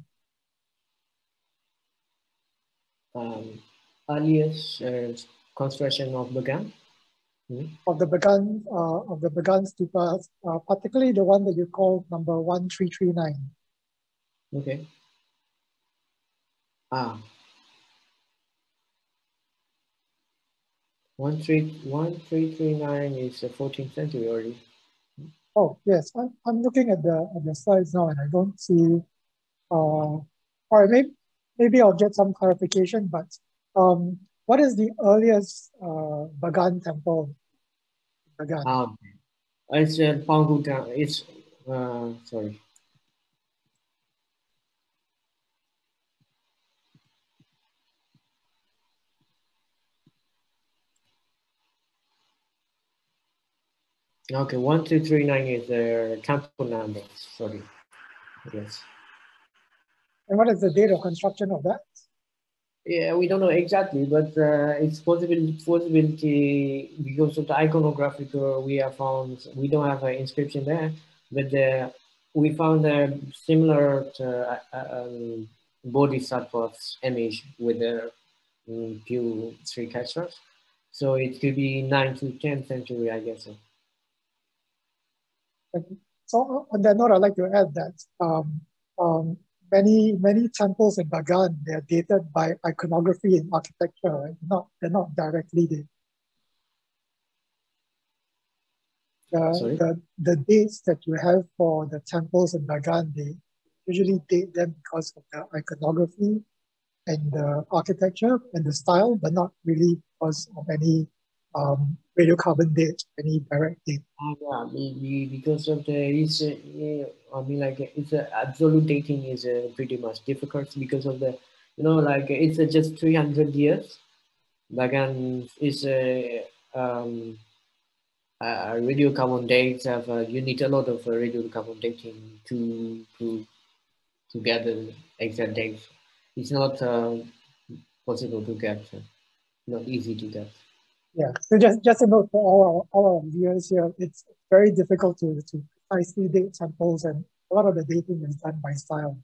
Um, earliest construction of Bagan? Of the Bagan uh, of the Bagan stupas, uh, particularly the one that you call number one three three nine. Okay. Ah. One three one three three nine is the 14th century already. Oh yes, I'm, I'm looking at the at the slides now and I don't see. Uh, all right, maybe maybe I'll get some clarification. But um, what is the earliest uh, Bagan temple? Bagan. Um, it's uh, Panguga. It's uh, sorry. Okay, one two three nine is the temple number. Sorry. Yes. And what is the date of construction of that? Yeah, we don't know exactly, but uh, it's possible possibility because of the iconographic uh, we have found. We don't have an inscription there, but uh, we found a similar to, uh, um, bodhisattva's image with the um, few three casters. So it could be 9th to 10th century, I guess. So on that note, I'd like to add that um, um, many many temples in Bagan they are dated by iconography and architecture, right? Not they're not directly dated. The, the, the dates that you have for the temples in Bagan, they usually date them because of the iconography and the architecture and the style, but not really because of any um, radiocarbon date, any direct date. Uh, yeah, maybe because of the it's uh, I mean like it's a absolute dating is uh, pretty much difficult because of the you know like it's uh, just three hundred years. Like um, it's a um, uh, radiocarbon dates have uh, you need a lot of uh, radiocarbon dating to to to get the exact dates. It's not uh, possible to get, uh, not easy to get. Yeah, so just, just a note for all our, all our viewers here, it's very difficult to, to precisely date temples and a lot of the dating is done by style.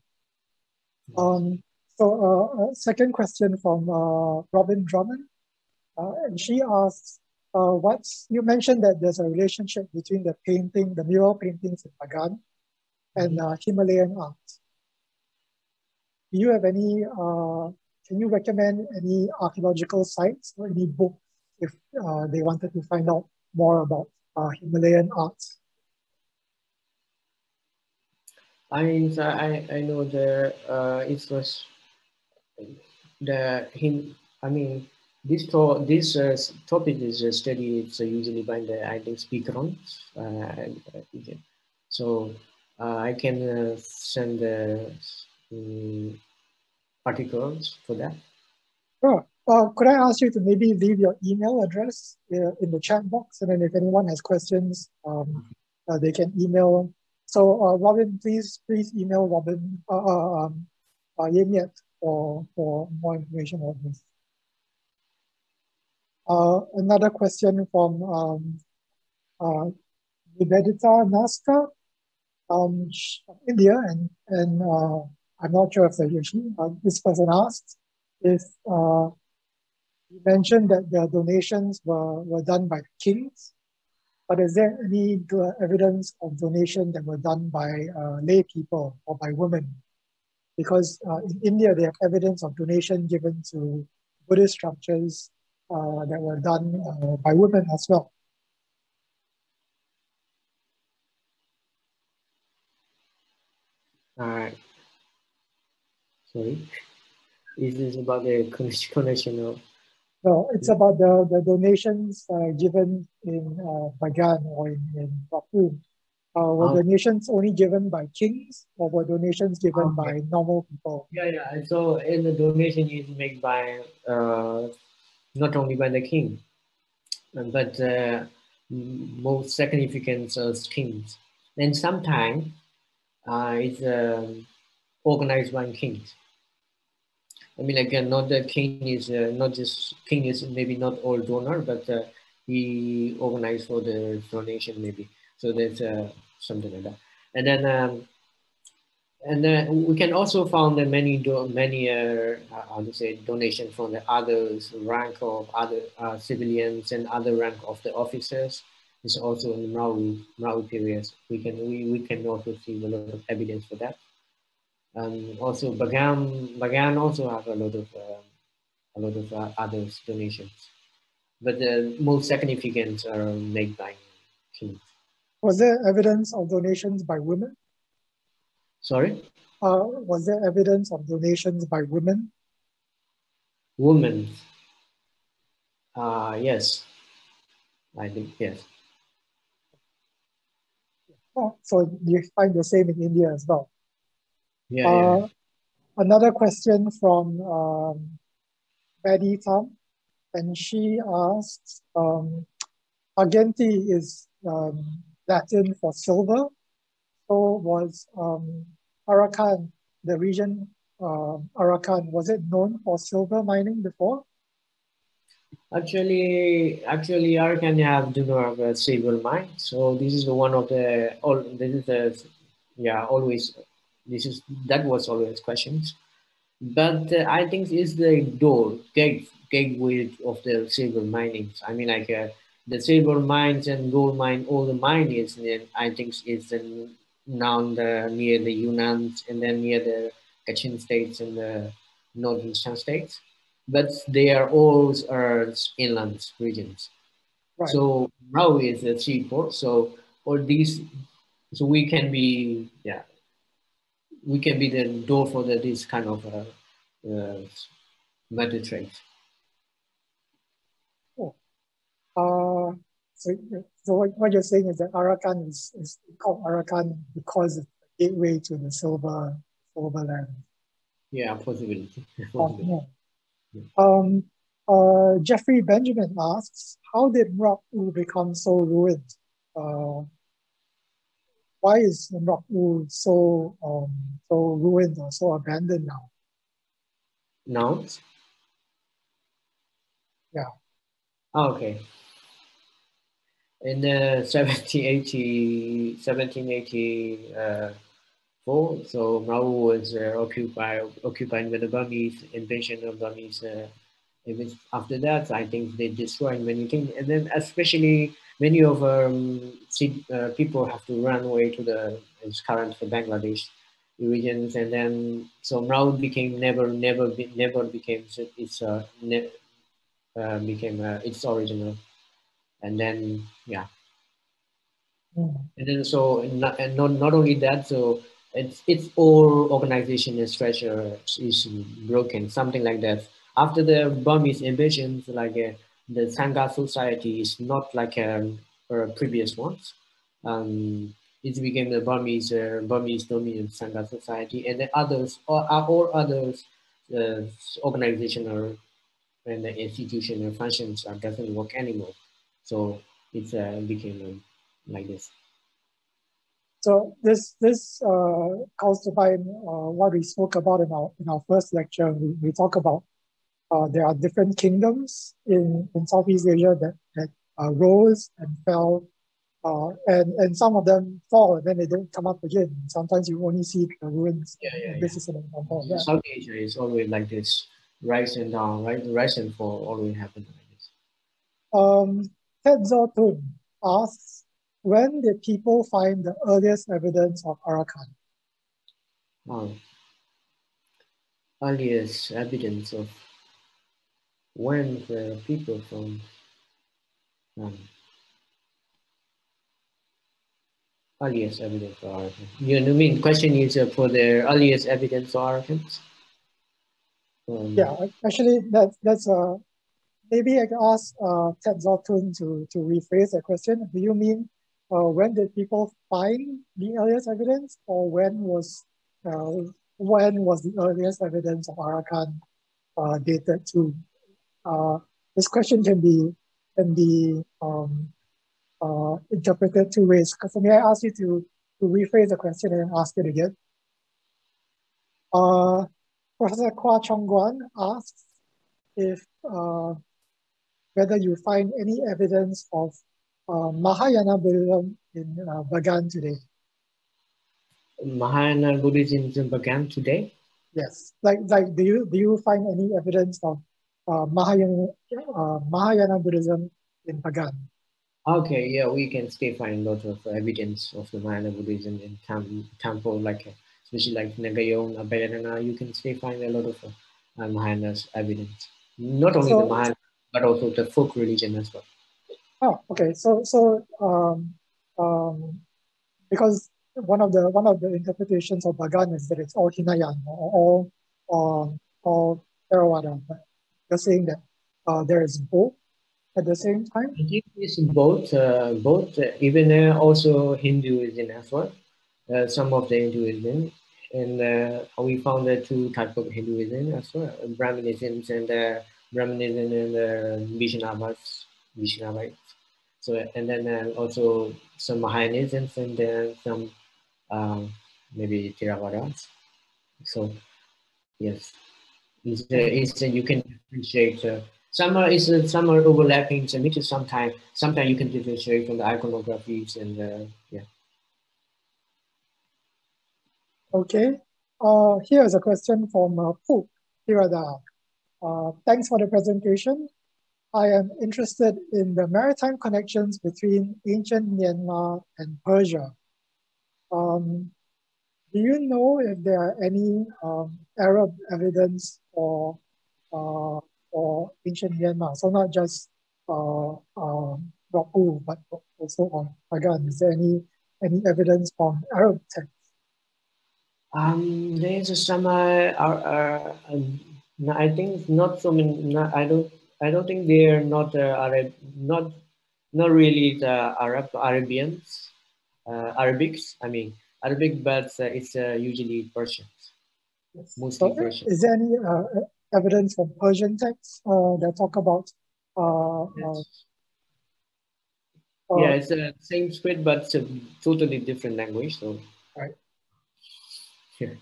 Um, so uh, second question from uh, Robin Drummond, uh, and she asks, uh, what's, you mentioned that there's a relationship between the painting, the mural paintings in Bagan and uh, Himalayan art. Do you have any uh, can you recommend any archaeological sites or any book if uh, they wanted to find out more about uh, Himalayan arts? I mean, I, I know the uh, it was the him. I mean, this to, this uh, topic is uh, studied uh, usually by the I think speakerons. Uh, so uh, I can uh, send the um, articles for that. Sure. Uh, could I ask you to maybe leave your email address uh, in the chat box, and then if anyone has questions, um, uh, they can email. So uh, Robin, please please email Robin uh, uh, um, uh, Ye Myat for for more information on this. Another question from um, uh, Nivedita Naska, um, India, and and I'm not sure if the uh, this person asked if uh, you mentioned that the donations were, were done by kings, but is there any evidence of donation that were done by uh, lay people or by women? Because uh, in India, they have evidence of donation given to Buddhist structures uh, that were done uh, by women as well. All right. Sorry. Is this about the connection of? No, it's about the, the donations uh, given in uh, Bagan or in, in Rampur. Uh, were oh. donations only given by kings or were donations given okay. by normal people? Yeah, yeah. So, and the donation is made by uh, not only by the king, but uh, most significant uh, kings. And sometimes uh, it's um, organized by kings. I mean, again, not the king is uh, not just king is maybe not all donor, but uh, he organized for the donation maybe. So there's uh, something like that. And then um, and then we can also that many do, many uh, how to say donation from the others rank of other uh, civilians and other rank of the officers is also in the Mrauk U, Mrawi period. We can we, we can also see a lot of evidence for that. And also Bagan Bagan also have a lot of uh, a lot of uh, other donations, but the most significant are made by kings. Was there evidence of donations by women? Sorry? Uh, was there evidence of donations by women? Women. Uh, yes. I think yes. Oh, so you find the same in India as well? Yeah. Uh, yeah. Another question from um, Betty Tam, and she asks, um, Argenti is um, Latin for silver. So was um, Arakan, the region uh, Arakan, was it known for silver mining before? Actually, actually, Arakan have do not have a silver mine. So this is one of the all. This is the yeah always. This is that was always questions, but uh, I think is the door gate gateway of the silver mining. I mean like. Uh, the silver mines and gold mine, all the mine is, I think, is in now the, near the Yunnan and then near the Kachin states and the northeastern states, but they are all are inland regions. Right. So Mrauk U is a seaport. So for these, so we can be yeah, we can be the door for the, this kind of uh, uh, metal trade. Cool. Uh, so, so what, what you're saying is that Arakan is, is called Arakan because it's the gateway to the silver silver land. Yeah, possibility. possibility. yeah. Um, uh, Jeffrey Benjamin asks, how did Mrauk U become so ruined? Uh, why is Mrauk U so um, so ruined or so abandoned now? Now? Yeah. Oh, okay in the 1780, 1784, so Mrauk U was uh, occupied, by the Burmese invasion of Burmese. Uh, even after that, I think they destroyed many things, and then especially many of um, uh, people have to run away to the current for Bangladesh, regions, and then so now it became never, never, be, never became its uh, ne uh, became uh, its original, and then yeah, mm. and then so not, and not not only that, so its its whole organization structure is broken, something like that. After the Burmese invasions, like uh, the Sangha society is not like a, a previous ones. Um, it became the Burmese uh, Burmese dominant Sangha society, and the others, all, all others, uh, organizational and the institutional functions uh, doesn't work anymore. So it uh, became um, like this. So this this uh, calls to mind uh, what we spoke about in our in our first lecture. We, we talk about uh, there are different kingdoms in, in Southeast Asia that, that uh, rose and fell uh, and and some of them fall and then they don't come up again. Sometimes you only see the ruins. Yeah, yeah, this yeah. is an example. Yeah. South Asia is always like this, rise and down, right? Rise and fall always happen like this. Um, Ted Zotun asks, when did people find the earliest evidence of Arakan? Oh, earliest evidence of when the people from um, earliest evidence for origin. You know, I mean, question is uh, for the earliest evidence for origins. Um, yeah, actually, that's that's uh, maybe I can ask uh, Ted Zotun to to rephrase the question. Do you mean uh, when did people find the earliest evidence, or when was uh, when was the earliest evidence of Arakan uh, dated to? Uh, this question can be can be um, uh, interpreted two ways. So may I ask you to, to rephrase the question and ask it again? Uh, Professor Kwa Chong Guan asks if uh, whether you find any evidence of uh, Mahayana Buddhism in uh, Bagan today. Mahayana Buddhism in Bagan today? Yes. Like, like, do you do you find any evidence of uh, Mahayana uh, Mahayana Buddhism in Bagan? Okay, yeah, we can still find a lot of evidence of the Mahayana Buddhism in tam temple, like especially like Nagayon, Abeyadana, you can still find a lot of uh, Mahayana's evidence. Not only so, the Mahayana, but also the folk religion as well. Oh, okay. So, so um, um, because one of the one of the interpretations of Bagan is that it's all Hinayana, or all um, all Theravada. But saying that uh, there is both at the same time? I think it's both, uh, both uh, even uh, also Hinduism as well. Uh, some of the Hinduism, and uh, we found uh, two types of Hinduism as well: Brahminism and uh, Brahminism and uh, Vaishnavas, Vaishnavas. So and then also some Mahayanisms and then some maybe Theravadas. So yes, it's, it's you can appreciate some are, is, uh, some are overlapping, so maybe sometimes, sometimes you can differentiate from the iconographies and uh, yeah. Okay, uh, here's a question from uh, Poop Hirada. Uh, thanks for the presentation. I am interested in the maritime connections between ancient Myanmar and Persia. Um, do you know if there are any um, Arab evidence for uh, or ancient Myanmar. So not just uh, uh, but also on Bagan. Is there any any evidence from Arab texts? Um, there's some. Uh, uh, um, I think not so many. Not, I don't. I don't think they're not uh, Arab. Not not really the Arab Arabians, uh, Arabics. I mean Arabic, but uh, it's uh, usually Persian, Yes. Mostly so, Persian. Is there any uh, evidence from Persian texts uh, that talk about. Uh, yes. Uh, yeah, it's the same script, but it's a totally different language. So, right. Yeah.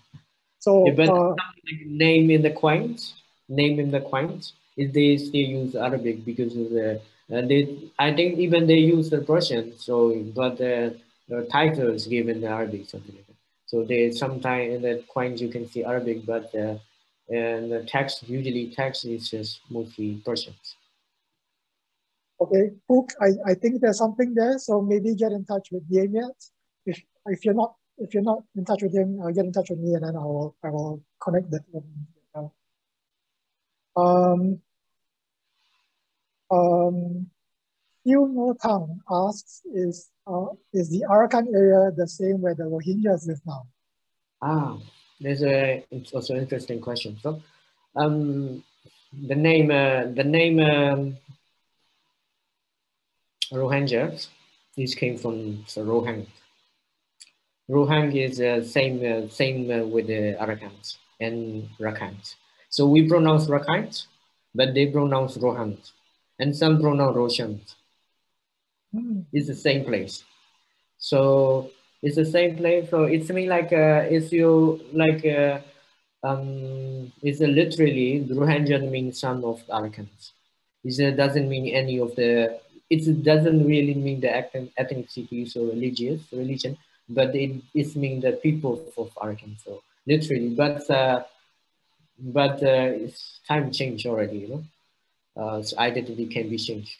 So, yeah, but like name in the coins, name in the coins, is they still use Arabic because of the uh, they. I think even they use the Persian. So, but the, the title is given in Arabic something like that. So they sometimes in the coins you can see Arabic, but uh, and the text, usually text is just mostly Persians. Okay, Pook, I, I think there's something there, so maybe get in touch with Ye Myat. If, if you're not if you're not in touch with him, uh, get in touch with me and then I will, I will connect that. Um, um, Hugh No Tang asks, is, uh, is the Arakan area the same where the Rohingyas live now? Ah, there's a, it's also an interesting question. So, um, the name, uh, the name um, Rohingya, this came from the Rohang. Rohang is uh, same uh, same uh, with the Arakans and Rakhines. So we pronounce Rakhines, but they pronounce Rohans, and some pronounce Roshans. Mm. It's the same place. So it's the same place. So it's me like uh, it's you like uh, um, it's a literally Rohingya means son of Arakans. It doesn't mean any of the. It doesn't really mean the ethnicity or religious religion, but it it means the people of Arakan. So literally, but uh, but uh, it's time change already. You know, uh, so identity can be changed.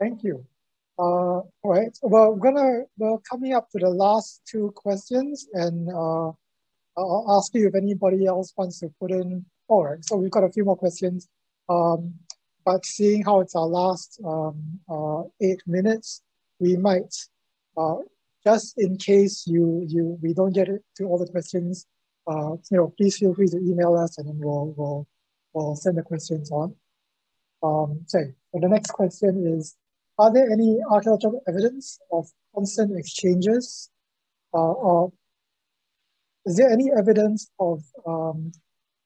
Thank you. Uh, all right, well, we're gonna, we're coming up to the last two questions and uh, I'll ask you if anybody else wants to put in. All right, so we've got a few more questions. Um, but seeing how it's our last um, uh, eight minutes, we might, uh, just in case you you we don't get to all the questions, uh, you know, please feel free to email us and then we'll we'll, we'll send the questions on. Um, so the next question is, are there any archaeological evidence of constant exchanges uh, or is there any evidence of um,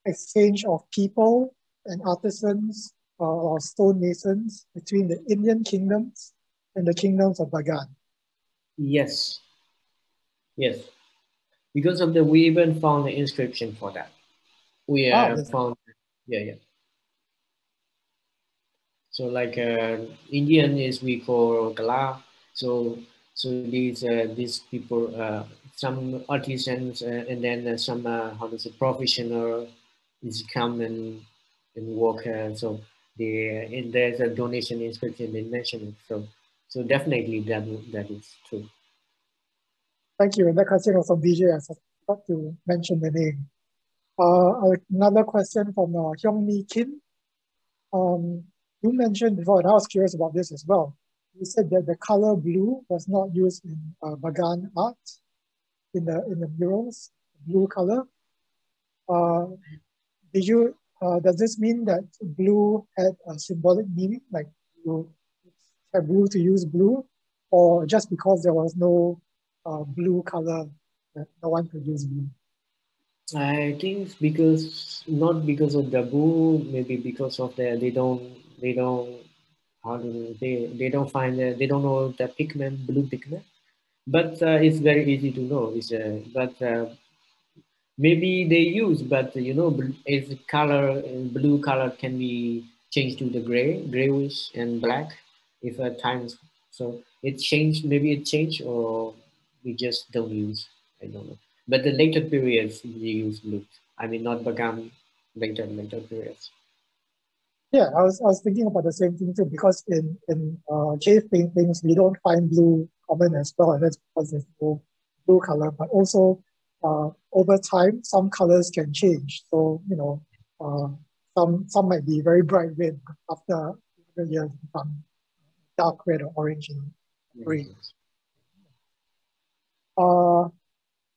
exchange of people and artisans uh, or stonemasons between the Indian kingdoms and the kingdoms of Bagan? Yes. Yes. Because of the, we even found the inscription for that. We oh, found, yeah, yeah. So like uh, Indian is we call Gala. So so these uh, these people uh, some artisans and then some how to say professional is come and and work. so the and there's a donation inscription they mentioned. So so definitely that that is true. Thank you. That question was from BJ. I forgot to mention the name. Uh, another question from uh, Hyung Mi Kim. Um, you mentioned before, and I was curious about this as well. You said that the color blue was not used in uh, Bagan art in the in the murals, blue color. Uh, did you? Uh, does this mean that blue had a symbolic meaning, like you blue to use blue, or just because there was no uh, blue color no one could use blue? I think because not because of blue, maybe because of the they don't they don't how do they they don't find the, they don't know the pigment blue pigment but uh, it's very easy to know. It's, uh, but uh, maybe they use, but you know, its color, blue color can be changed to the gray, grayish and black if at times. So it changed, maybe it changed or we just don't use, I don't know. But the later periods, we use blue. I mean, not Bagan later, later periods. Yeah, I was, I was thinking about the same thing too, because in, in uh, cave paintings, we don't find blue common as well, and that's because there's no blue color, but also uh, over time, some colors can change. So, you know, uh, some some might be very bright red after the years become dark red or orange and green. Uh,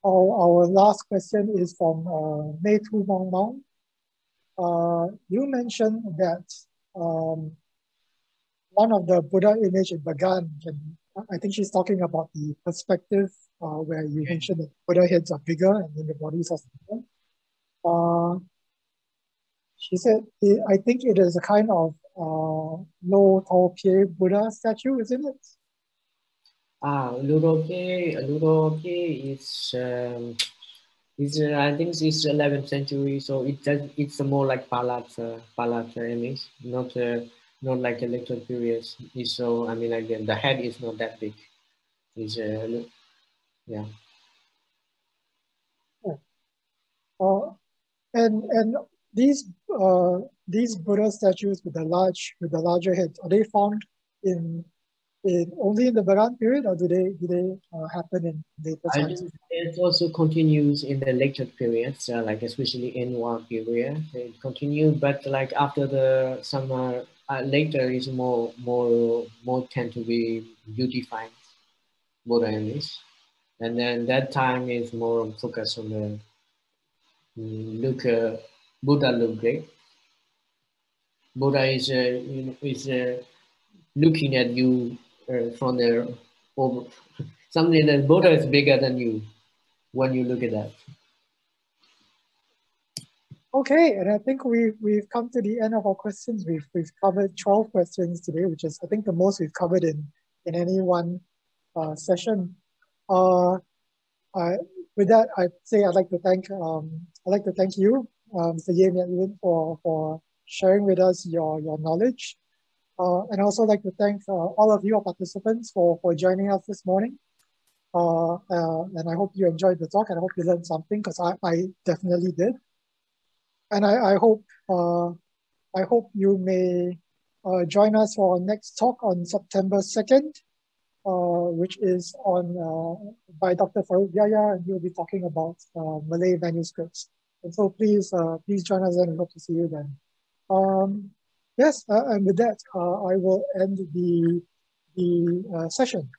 our, our last question is from uh, Mei Tu Mong Mong. Uh, you mentioned that um, one of the Buddha image in Bagan can I think she's talking about the perspective uh, where you mentioned that Buddha heads are bigger and then the bodies are smaller. Uh, she said, I think it is a kind of uh, Lo Tao Pie Buddha statue, isn't it? Ah, Lo Pie is, um, is uh, I think it's 11th century, so it does, it's more like Pala, uh, Pala image, not uh, not like a little period. It's so I mean again the head is not that big. It's uh, yeah. Uh, and and these uh, these Buddha statues with the large with the larger heads are they found in in only in the Bagan period, or do they do they uh, happen in later times? It also continues in the later periods, uh, like especially in one period. It continues, but like after the summer, uh, later is more more more tend to be beautified Buddhism, and then that time is more focused on the mm, look uh, Buddha look great. Buddha is uh, is uh, looking at you uh, from the over something that Buddha is bigger than you when you look at that. Okay, and I think we've we've come to the end of our questions. We've we've covered 12 questions today, which is I think the most we've covered in in any one uh, session. Uh, I, with that, I'd say I'd like to thank um, I'd like to thank you, um, Mr. Ye Myat Lwin, for for sharing with us your your knowledge. Uh, and I also like to thank uh, all of you, our participants, for, for joining us this morning. Uh, uh, and I hope you enjoyed the talk and I hope you learned something because I, I definitely did. And I, I hope uh, I hope you may uh, join us for our next talk on September 2nd, which is on by Dr. Farouk Yahya, and he'll be talking about Malay manuscripts. And so please, please join us and we hope to see you then. Um, Yes, uh, and with that, uh, I will end the, the uh, session.